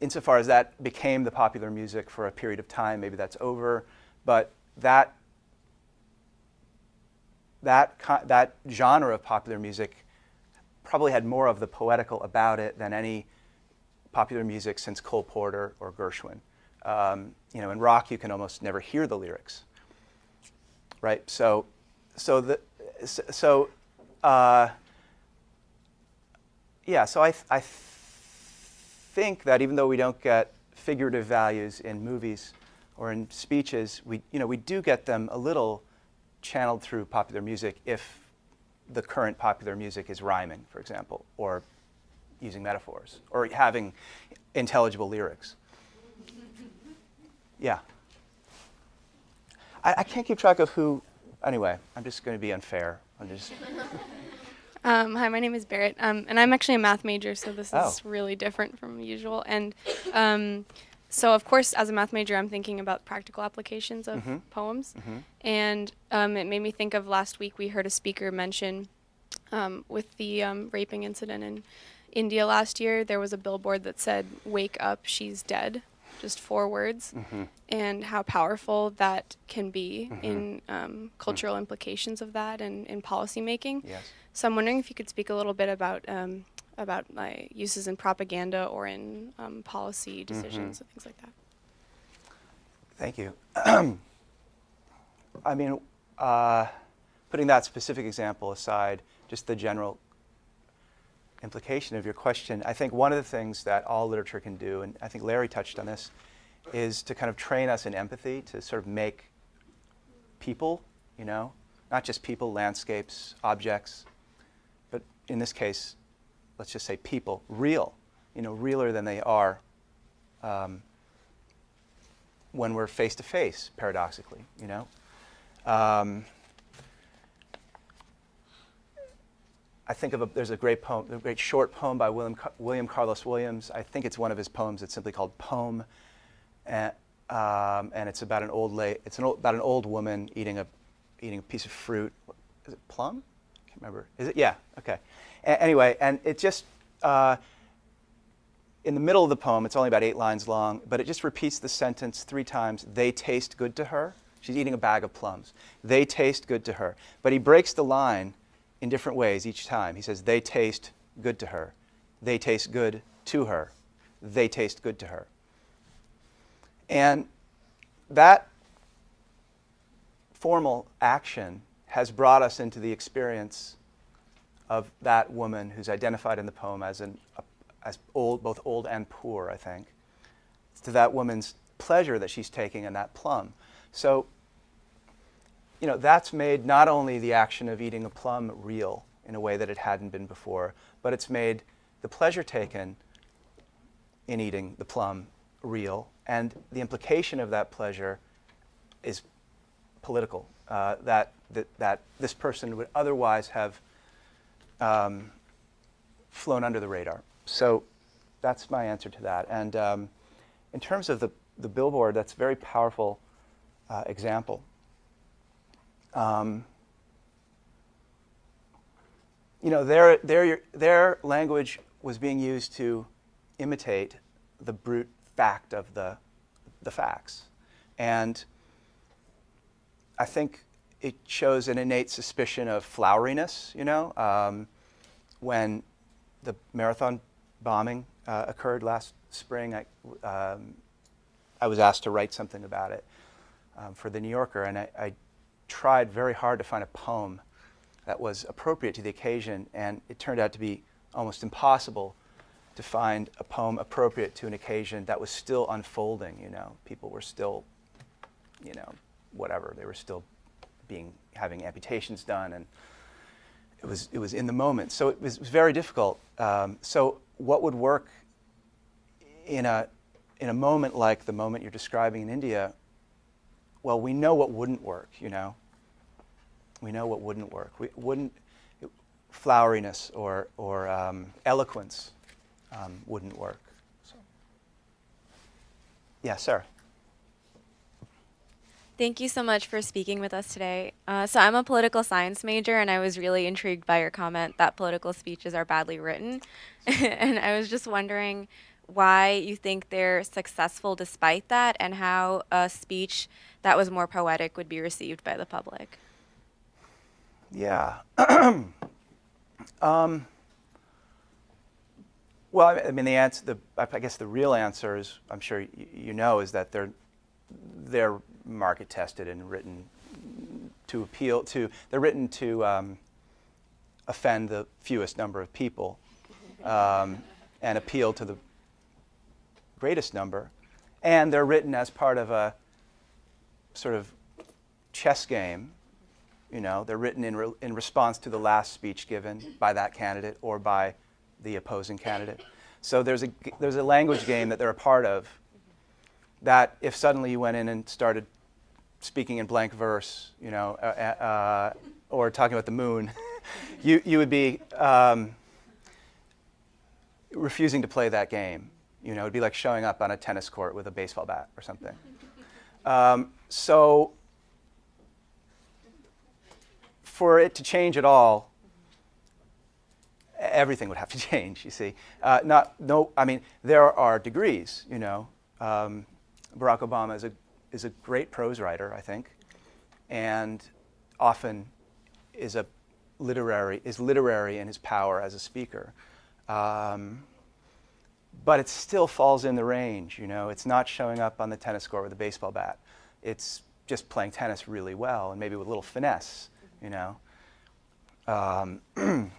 insofar as that became the popular music for a period of time, maybe that's over, but that that, that genre of popular music probably had more of the poetical about it than any popular music since Cole Porter or Gershwin. Um, you know, in rock, you can almost never hear the lyrics, right? So, so the, so, uh, yeah. So I, th- I th- think that even though we don't get figurative values in movies or in speeches, we, you know, we do get them a little channeled through popular music if the current popular music is rhyming, for example, or using metaphors, or having intelligible lyrics. Yeah. I, I can't keep track of who. Anyway, I'm just going to be unfair. I'm just. Um, hi, my name is Barrett, um, and I'm actually a math major, so this Oh. is really different from usual. And um, so, of course, as a math major, I'm thinking about practical applications of Mhm. poems. Mhm. And um, it made me think of last week we heard a speaker mention um, with the um, raping incident in India last year, there was a billboard that said, Wake up, she's dead. Just four words. Mhm. And how powerful that can be Mhm. in um, cultural implications of that and in policy making. Yes. So I'm wondering if you could speak a little bit about um, about uh, uses in propaganda or in um, policy decisions and things like that. Thank you. I mean, uh, putting that specific example aside, just the general implication of your question, I think one of the things that all literature can do, and I think Larry touched on this, is to kind of train us in empathy, to sort of make people, you know, not just people, landscapes, objects, in this case, let's just say people, real, you know, realer than they are um, when we're face to face, paradoxically, you know. Um, I think of a, there's a great poem, a great short poem by William, William Carlos Williams. I think it's one of his poems. It's simply called Poem, and, um, and it's about an old la- it's an old, about an old woman eating a eating a piece of fruit. Is it plum? Can't remember. Is it? Yeah. Okay. A- anyway, and it just uh, in the middle of the poem, it's only about eight lines long, but it just repeats the sentence three times. They taste good to her. She's eating a bag of plums. They taste good to her. But he breaks the line in different ways each time. He says, They taste good to her. They taste good to her. They taste good to her. And that formal action has brought us into the experience of that woman who's identified in the poem as an as old, both old and poor, I think, to that woman's pleasure that she's taking in that plum. So, you know, that's made not only the action of eating a plum real in a way that it hadn't been before, but it's made the pleasure taken in eating the plum real, and the implication of that pleasure is political. Uh, that, that that this person would otherwise have um, flown under the radar. So that's my answer to that. And um, in terms of the, the billboard, that's a very powerful uh, example. um, you know, their, their, their language was being used to imitate the brute fact of the, the facts. And I think it shows an innate suspicion of floweriness, you know. Um, when the marathon bombing uh, occurred last spring, I, um, I was asked to write something about it um, for The New Yorker, and I, I tried very hard to find a poem that was appropriate to the occasion, and it turned out to be almost impossible to find a poem appropriate to an occasion that was still unfolding. You know, people were still, you know, whatever. They were still being having amputations done, and it was it was in the moment. So it was, very difficult. Um, so what would work in a in a moment like the moment you're describing in India? Well, we know what wouldn't work. You know, we know what wouldn't work. We wouldn't floweriness or or um, eloquence um, wouldn't work. So. Yeah, Sarah. Thank you so much for speaking with us today. Uh, so, I'm a political science major, and I was really intrigued by your comment that political speeches are badly written. and I was just wondering why you think they're successful despite that, and how a speech that was more poetic would be received by the public. Yeah. um, well, I mean, the answer, the, I guess the real answer is, I'm sure you know, is that they're, they're market tested and written to appeal to, they're written to um, offend the fewest number of people um, and appeal to the greatest number. And they're written as part of a sort of chess game. You know, they're written in, re in response to the last speech given by that candidate or by the opposing candidate. So there's a, there's a language game that they're a part of that if suddenly you went in and started speaking in blank verse, you know, uh, uh, or talking about the moon, you, you would be um, refusing to play that game. You know, it'd be like showing up on a tennis court with a baseball bat or something. Um, so for it to change at all, everything would have to change, you see. Uh, not, no, I mean, there are degrees, you know. Um, Barack Obama is a is a great prose writer, I think, and often is a literary is literary in his power as a speaker. Um, but it still falls in the range, you know. It's not showing up on the tennis court with a baseball bat. It's just playing tennis really well and maybe with a little finesse, you know. Um, there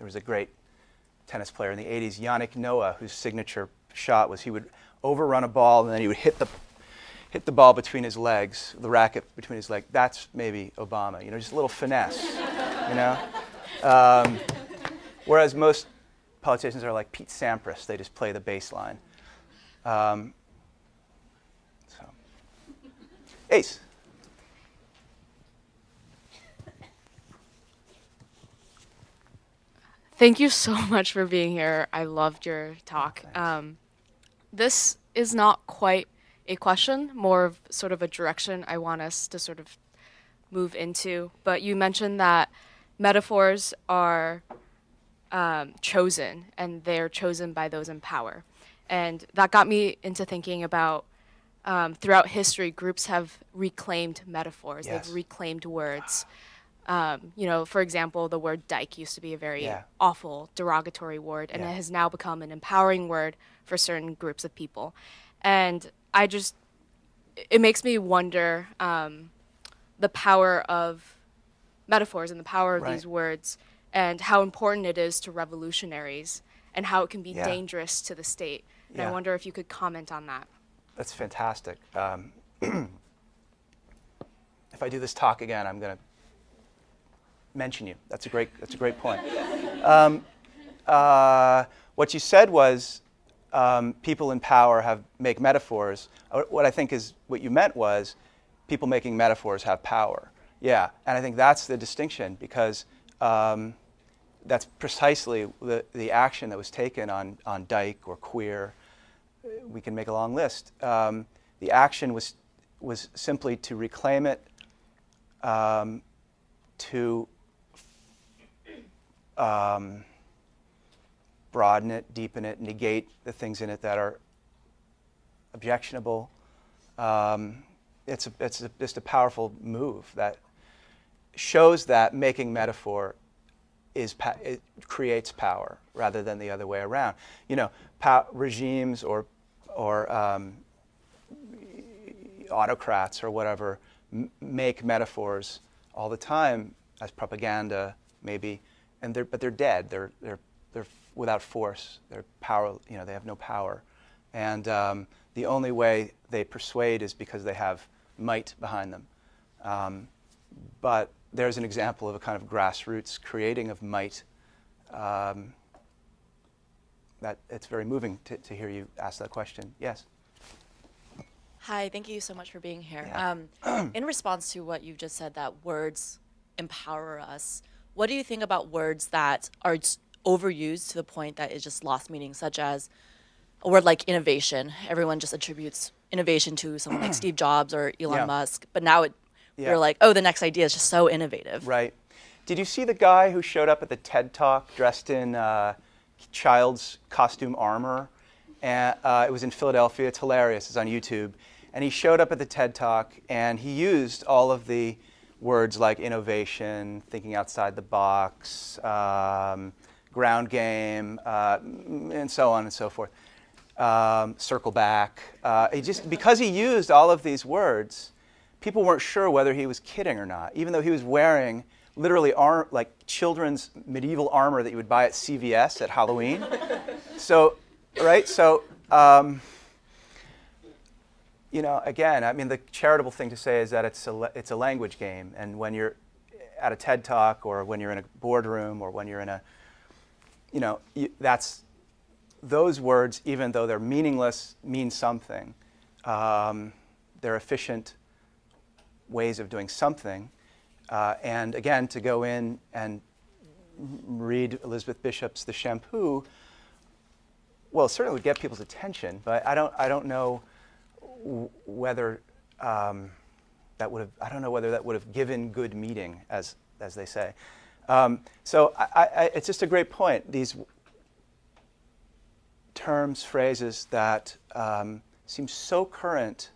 was a great tennis player in the 80s, Yannick Noah, whose signature shot was he would overrun a ball and then he would hit the hit the ball between his legs, the racket between his legs. That's maybe Obama, you know, just a little finesse, you know. Um, whereas most politicians are like Pete Sampras, they just play the baseline. Um, so. Ace. Thank you so much for being here. I loved your talk. Um, this is not quite a question, more of sort of a direction I want us to sort of move into. But you mentioned that metaphors are um, chosen, and they're chosen by those in power. And that got me into thinking about um, throughout history, groups have reclaimed metaphors, yes. they've reclaimed words. Um, you know, for example, the word dyke used to be a very yeah. awful, derogatory word, and yeah. it has now become an empowering word for certain groups of people. And I just, it makes me wonder um, the power of metaphors and the power of right. these words and how important it is to revolutionaries and how it can be yeah. dangerous to the state. And yeah. I wonder if you could comment on that. That's fantastic. Um, if I do this talk again, I'm going to mention you. That's a great, that's a great point. Um, uh, what you said was um, people in power have make metaphors. Uh, what I think is what you meant was people making metaphors have power. Yeah, and I think that's the distinction because um, that's precisely the, the action that was taken on, on Dyke or Queer. We can make a long list. Um, the action was, was simply to reclaim it um, to um, broaden it, deepen it, negate the things in it that are objectionable. Um, it's a, it's a, just a powerful move that shows that making metaphor is it creates power rather than the other way around. You know, regimes or or um, autocrats or whatever make metaphors all the time as propaganda, maybe, and they're but they're dead. They're they're they're without force. They're power. You know, they have no power, and um, the only way they persuade is because they have might behind them. Um, but there's an example of a kind of grassroots creating of might. Um, that it's very moving to, to hear you ask that question. Yes. Hi, thank you so much for being here. Yeah. Um, in response to what you've just said, that words empower us, what do you think about words that are overused to the point that it just lost meaning, such as a word like innovation? Everyone just attributes innovation to someone like Steve Jobs or Elon Yeah. Musk, but now it, Yeah. we're like, oh, the next idea is just so innovative. Right. Did you see the guy who showed up at the TED Talk dressed in uh, child's costume armor? And uh, it was in Philadelphia. It's hilarious. It's on YouTube. And he showed up at the TED Talk and he used all of the words like innovation, thinking outside the box, um, ground game, uh, and so on and so forth. Um, circle back. Uh, he just because he used all of these words, people weren't sure whether he was kidding or not, even though he was wearing literally ar- like children's medieval armor that you would buy at CVS at Halloween. so, right? So, um, you know, again, I mean, the charitable thing to say is that it's a, it's a language game, and when you're at a TED talk, or when you're in a boardroom, or when you're in a, you know, that's those words, even though they're meaningless, mean something. Um, they're efficient ways of doing something. Uh, and again, to go in and read Elizabeth Bishop's The Shampoo, well, certainly would get people's attention, but I don't, I don't know whether um, that would have, I don't know whether that would have given good meeting, as, as they say. Um, so I, I, it's just a great point. These terms, phrases that um, seem so current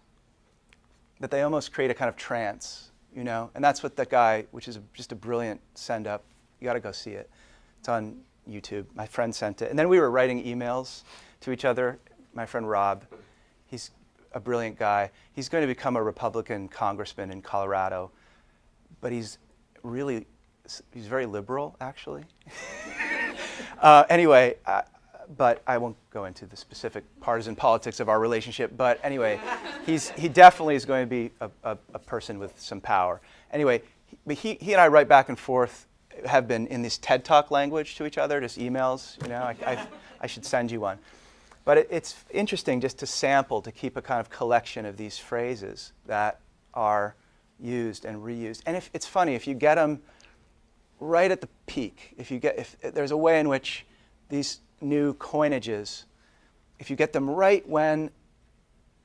that they almost create a kind of trance, you know? And that's what that guy, which is just a brilliant send up, you got to go see it. It's on YouTube. My friend sent it. And then we were writing emails to each other. My friend Rob, he's a brilliant guy. He's going to become a Republican congressman in Colorado, but he's really, he's very liberal, actually. uh, anyway, uh, but I won't go into the specific partisan politics of our relationship. But anyway, he's, he definitely is going to be a, a, a person with some power. Anyway, he, but he, he and I write back and forth, have been in this TED Talk language to each other, just emails. You know, I, I, I should send you one. But it, it's interesting just to sample, to keep a kind of collection of these phrases that are used and reused. And if, it's funny, if you get them right at the peak, if you get, if there's a way in which these new coinages, if you get them right when,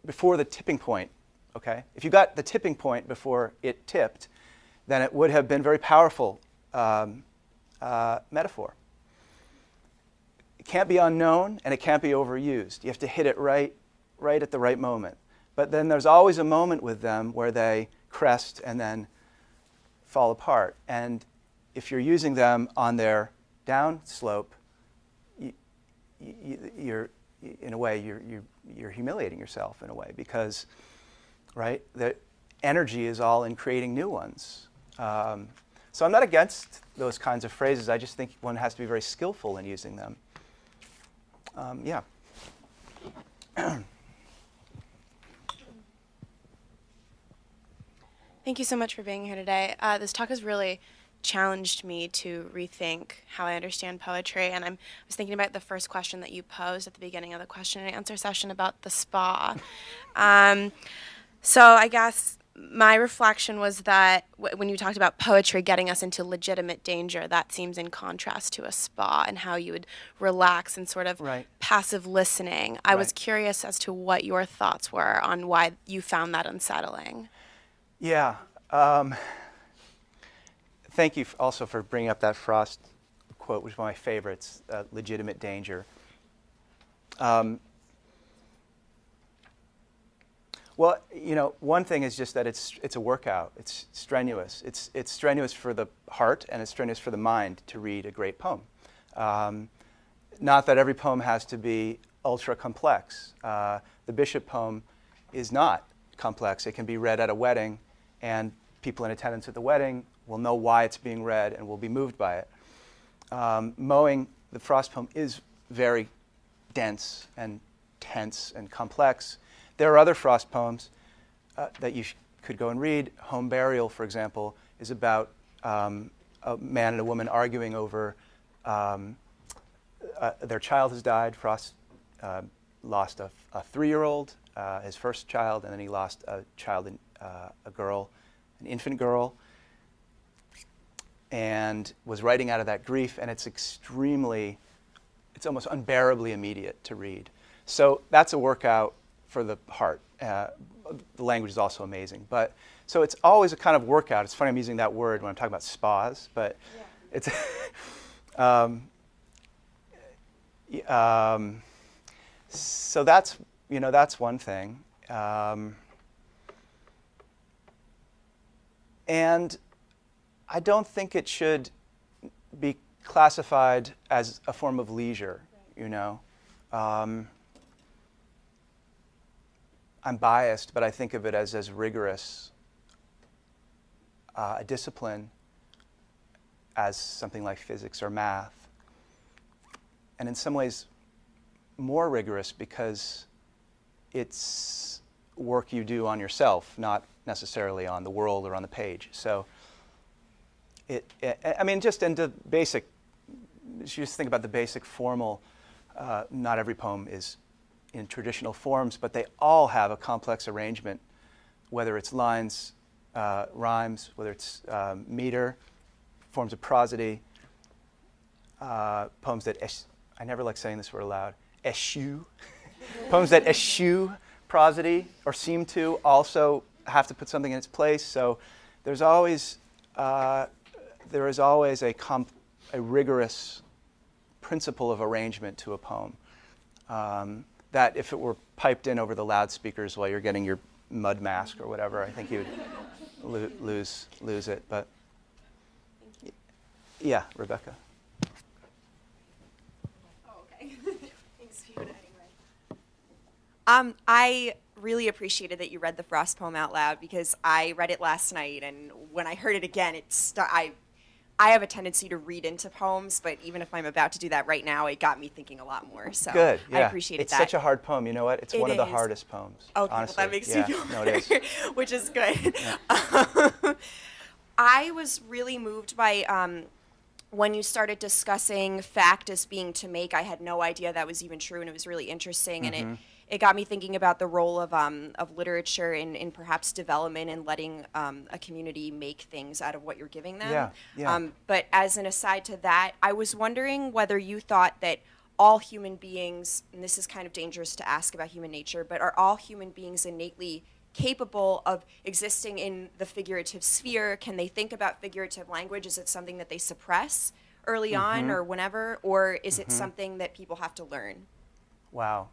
before the tipping point, okay? If you got the tipping point before it tipped, then it would have been very powerful um, uh, metaphor. It can't be unknown and it can't be overused. You have to hit it right, right at the right moment. But then there's always a moment with them where they crest and then fall apart. And if you're using them on their down slope, you're in a way you're, you're, you're humiliating yourself in a way because right the energy is all in creating new ones. Um, so i'm not against those kinds of phrases. I just think one has to be very skillful in using them. Um, yeah. Thank you so much for being here today. Uh, this talk has really challenged me to rethink how I understand poetry. And I'm, I was thinking about the first question that you posed at the beginning of the question and answer session about the spa. um, so I guess my reflection was that w- when you talked about poetry getting us into legitimate danger, that seems in contrast to a spa and how you would relax and sort of Right. passive listening. I was curious as to what your thoughts were on why you found that unsettling. Yeah. Um, thank you also for bringing up that Frost quote, which is one of my favorites uh, legitimate danger. Um, well, you know, one thing is just that it's, it's a workout. It's strenuous. It's, it's strenuous for the heart and it's strenuous for the mind to read a great poem. Um, not that every poem has to be ultra complex. Uh, the Bishop poem is not complex. It can be read at a wedding, and people in attendance at the wedding will know why it's being read and will be moved by it. Um, mowing, the Frost poem, is very dense and tense and complex. There are other Frost poems uh, that you could go and read. Home Burial, for example, is about um, a man and a woman arguing over um, uh, their child has died. Frost uh, lost a, a three-year-old, uh, his first child, and then he lost a child, in, uh, a girl, an infant girl, and was writing out of that grief. And it's extremely, it's almost unbearably immediate to read. So that's a workout for the heart. Uh, the language is also amazing, but so it's always a kind of workout. It's funny I'm using that word when I'm talking about spas, but yeah. it's. um, um, so that's you know that's one thing, um, and I don't think it should be classified as a form of leisure. You know, um, I'm biased, but I think of it as as rigorous uh, a discipline as something like physics or math and in some ways more rigorous because it's work you do on yourself, not necessarily on the world or on the page. So, it, it I mean, just into basic, just think about the basic formal. Uh, not every poem is in traditional forms, but they all have a complex arrangement, whether it's lines, uh, rhymes, whether it's um, meter, forms of prosody, uh, poems that I never like saying this word aloud, eschew. Poems that eschew prosody or seem to also have to put something in its place. So there's always, uh, there is always a, a rigorous principle of arrangement to a poem. Um, that if it were piped in over the loudspeakers while you're getting your mud mask or whatever, I think you would lo- lose, lose it. But yeah, Rebecca. Um, I really appreciated that you read the Frost poem out loud because I read it last night, and when I heard it again, it I I have a tendency to read into poems, but even if I'm about to do that right now, it got me thinking a lot more. So good. Yeah. I appreciated it's that. It's such a hard poem. You know what? It's it one is. of the hardest poems. Okay, honestly. well, that makes yeah. me feel no, better, which is good. Yeah. I was really moved by um, when you started discussing fact as being to make. I had no idea that was even true, and it was really interesting, mm-hmm. and it mm-hmm it got me thinking about the role of, um, of literature in, in perhaps development and letting um, a community make things out of what you're giving them. Yeah, yeah. Um, but as an aside to that, I was wondering whether you thought that all human beings, and this is kind of dangerous to ask about human nature, but are all human beings innately capable of existing in the figurative sphere? Can they think about figurative language? Is it something that they suppress early mm-hmm. on or whenever? Or is it mm-hmm. something that people have to learn? Wow.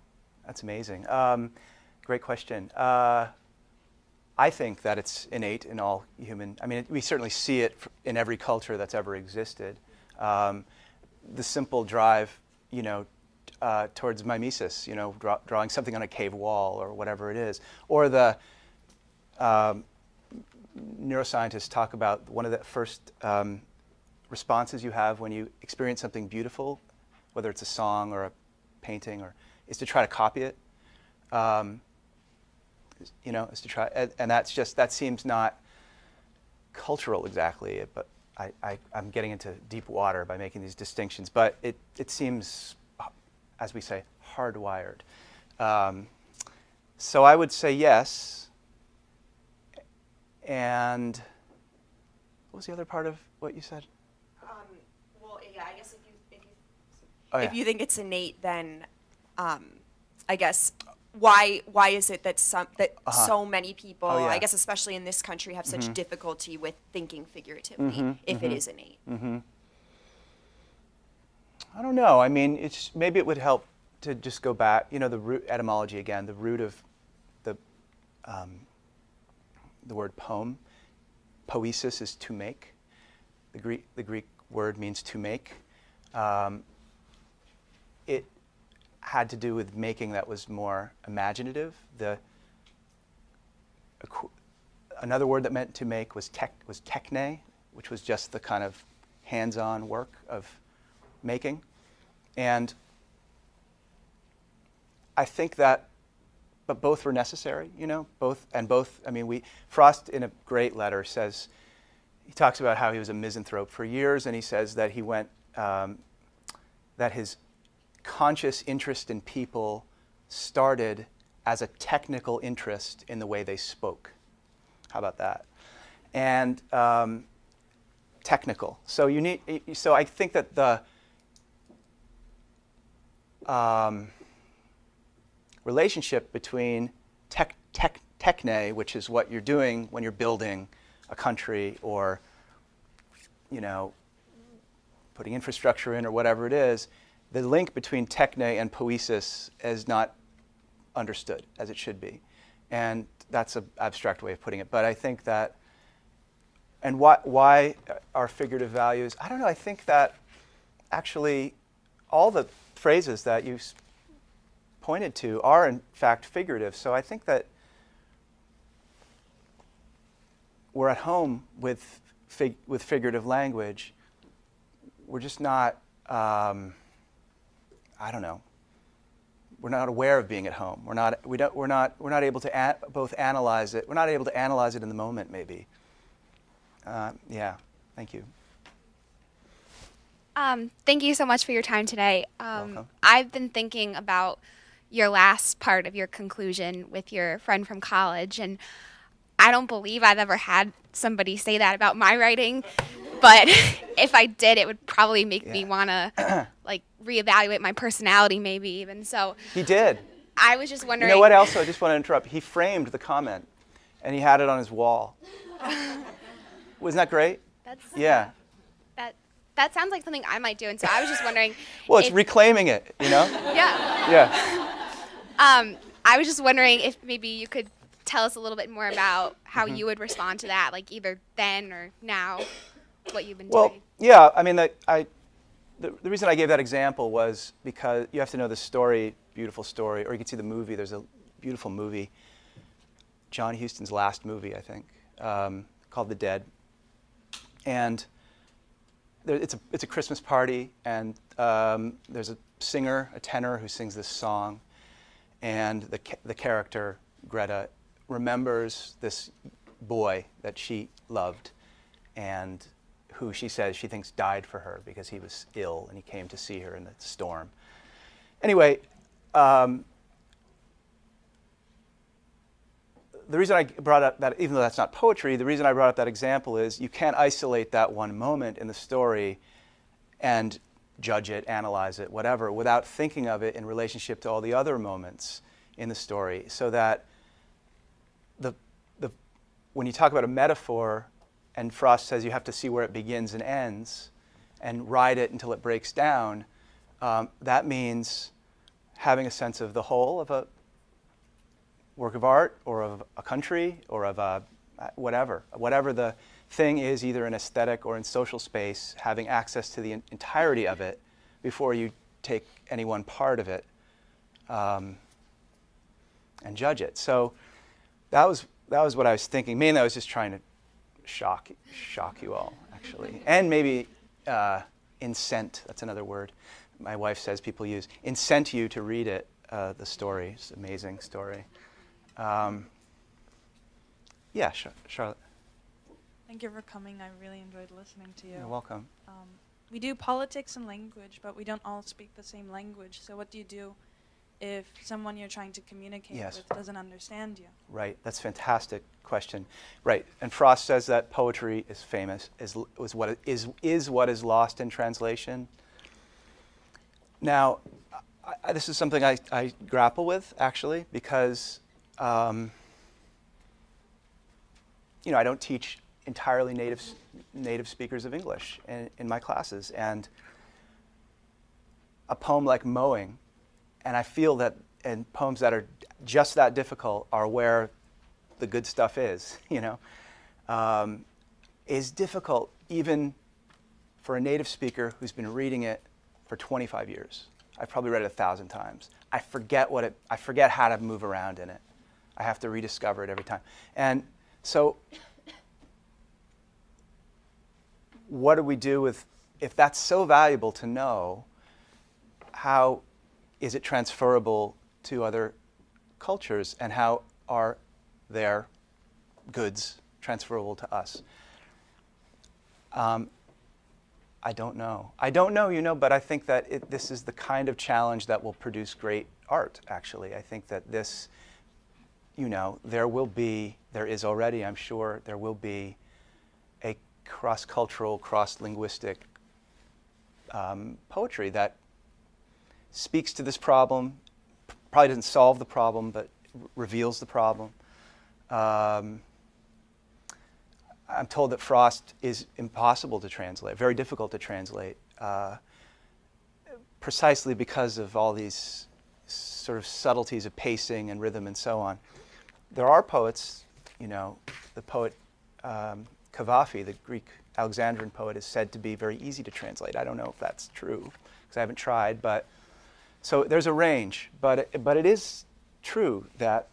That's amazing. Um, great question. Uh, I think that it's innate in all human. I mean, it, we certainly see it in every culture that's ever existed. Um, the simple drive, you know, uh, towards mimesis, you know, draw, drawing something on a cave wall or whatever it is, or the um, neuroscientists talk about one of the first um, responses you have when you experience something beautiful, whether it's a song or a painting or is to try to copy it. Um, you know, is to try, and, and, that's just that seems not cultural exactly, but I, I, am getting into deep water by making these distinctions. But it it seems, as we say, hardwired. Um, so I would say yes. And what was the other part of what you said? Um, well, yeah, I guess if you if you, oh, if yeah. you think it's innate, then um, I guess why why is it that some that Uh-huh. so many people, Oh, yeah. I guess especially in this country, have such Mhm. difficulty with thinking figuratively Mhm, if it mhm. is innate? hmm I don't know. I mean, it's maybe it would help to just go back. You know, the root etymology again. The root of the um, the word poem, poesis is to make. The Greek the Greek word means to make. Um, it had to do with making that was more imaginative. The another word that meant to make was tech was techne, which was just the kind of hands-on work of making. And I think that, but both were necessary, you know, both, and both, I mean, we, Frost in a great letter says, he talks about how he was a misanthrope for years, and he says that he went, um, that his conscious interest in people started as a technical interest in the way they spoke. How about that? And um, technical. So you need. So I think that the um, relationship between tech, tech, techne, which is what you're doing when you're building a country or, you know, putting infrastructure in or whatever it is, the link between techne and poesis is not understood as it should be. And that's an abstract way of putting it. But I think that, and why, why are figurative values? I don't know. I think that actually all the phrases that you pointed to are in fact figurative. So I think that we're at home with, fig- with figurative language. We're just not, um, I don't know, we're not aware of being at home. We're not, we don't, we're not, we're not able to a- both analyze it. We're not able to analyze it in the moment, maybe. Uh, yeah, thank you. Um, thank you so much for your time today. Um. I've been thinking about your last part of your conclusion with your friend from college, and I don't believe I've ever had somebody say that about my writing. But if I did, it would probably make me want to like reevaluate my personality, maybe even. So He did. I was just You wondering. know what else? I just want to interrupt. He framed the comment, and he had it on his wall. Wasn't that great? That's Yeah. that that sounds like something I might do, and so I was just wondering. Well, it's if- reclaiming it, you know? Yeah. Yeah. Um, I was just wondering if maybe you could tell us a little bit more about how Mhm. you would respond to that, like either then or now, what you've been Well, doing. yeah. I mean, the, I, the, the reason I gave that example was because you have to know the story, beautiful story, or you can see the movie. There's a beautiful movie, John Huston's last movie, I think, um, called The Dead. And there, it's, a, it's a Christmas party, and um, there's a singer, a tenor, who sings this song. And the, the character, Gretta, remembers this boy that she loved and who she says she thinks died for her because he was ill and he came to see her in the storm. Anyway, um, the reason I brought up that, even though that's not poetry, the reason I brought up that example is you can't isolate that one moment in the story and judge it, analyze it, whatever, without thinking of it in relationship to all the other moments in the story. So that the, the, when you talk about a metaphor, and Frost says you have to see where it begins and ends and ride it until it breaks down, um, that means having a sense of the whole of a work of art or of a country or of a whatever. Whatever the thing is, either in aesthetic or in social space, having access to the entirety of it before you take any one part of it um, and judge it. So that was, that was what I was thinking. Mainly, I was just trying to shock, shock you all, actually. And maybe uh, incent, that's another word my wife says people use, incent you to read it, uh, the story. It's an amazing story. Um, yeah, Char- Charlotte, Thank you for coming. I really enjoyed listening to you. you're welcome. Um, we do politics and language, but we don't all speak the same language. So what do you do if someone you're trying to communicate Yes. with doesn't understand you? Right, that's a fantastic question. Right, and Frost says that poetry is famous, is, is, what, is, is what is lost in translation. Now, I, this is something I, I grapple with actually because um, you know I don't teach entirely native native speakers of English in, in my classes, and a poem like mowing, and I feel that and poems that are just that difficult are where the good stuff is. You know, um, is difficult even for a native speaker who's been reading it for 25 years. I've probably read it a thousand times. I forget what it, I forget how to move around in it. I have to rediscover it every time. And so what do we do with, if that's so valuable to know, how is it transferable to other cultures and how are their goods transferable to us? Um, I don't know. I don't know, you know, but I think that it, this is the kind of challenge that will produce great art, actually. I think that this, you know, there will be, there is already, I'm sure, there will be a cross cultural, cross linguistic um, poetry that speaks to this problem, probably doesn't solve the problem, but reveals the problem. Um, I'm told that Frost is impossible to translate, very difficult to translate, uh, precisely because of all these sort of subtleties of pacing and rhythm and so on. There are poets, you know, the poet um, Cavafy, the Greek Alexandrian poet, is said to be very easy to translate. I don't know if that's true because I haven't tried, but so there's a range. But but it is true that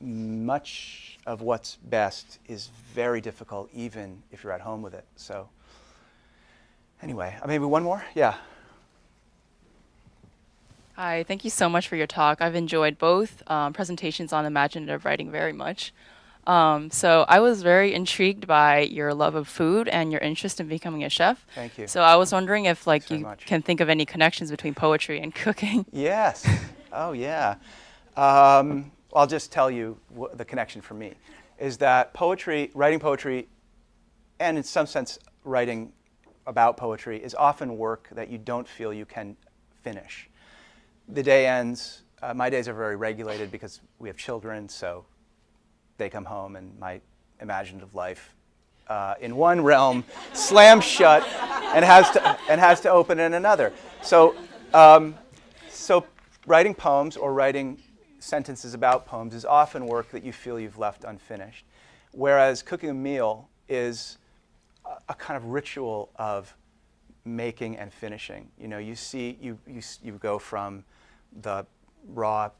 much of what's best is very difficult, even if you're at home with it. So, anyway, uh, maybe one more? Yeah. Hi, thank you so much for your talk. I've enjoyed both um, presentations on imaginative writing very much. Um, so I was very intrigued by your love of food and your interest in becoming a chef. Thank you. So I was wondering if like Thanks you can think of any connections between poetry and cooking. Yes. Oh, yeah. Um, I'll just tell you the connection for me is that poetry, writing poetry, and in some sense, writing about poetry is often work that you don't feel you can finish. The day ends. Uh, my days are very regulated because we have children, so they come home and my imaginative life uh, in one realm slams shut and has to and has to open in another. So, um, so writing poems or writing sentences about poems is often work that you feel you've left unfinished, whereas cooking a meal is a, a kind of ritual of making and finishing. You know, you see, you, you, you go from the raw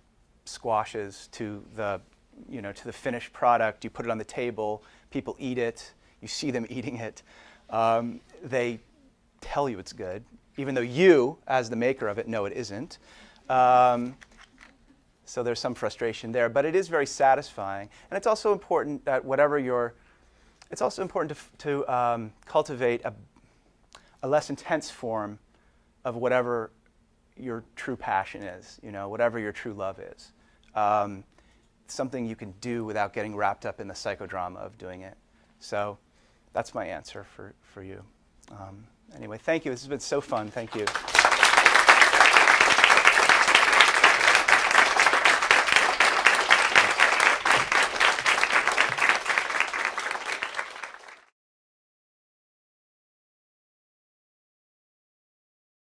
squashes to the, you know, to the finished product. You put it on the table. People eat it. You see them eating it. Um, they tell you it's good, even though you, as the maker of it, know it isn't. Um, so there's some frustration there, but it is very satisfying. And it's also important that whatever your, it's also important to, to um, cultivate a, a less intense form of whatever your true passion is, you know, whatever your true love is. Um, something you can do without getting wrapped up in the psychodrama of doing it. So that's my answer for, for you. Um, anyway, thank you. This has been so fun. Thank you.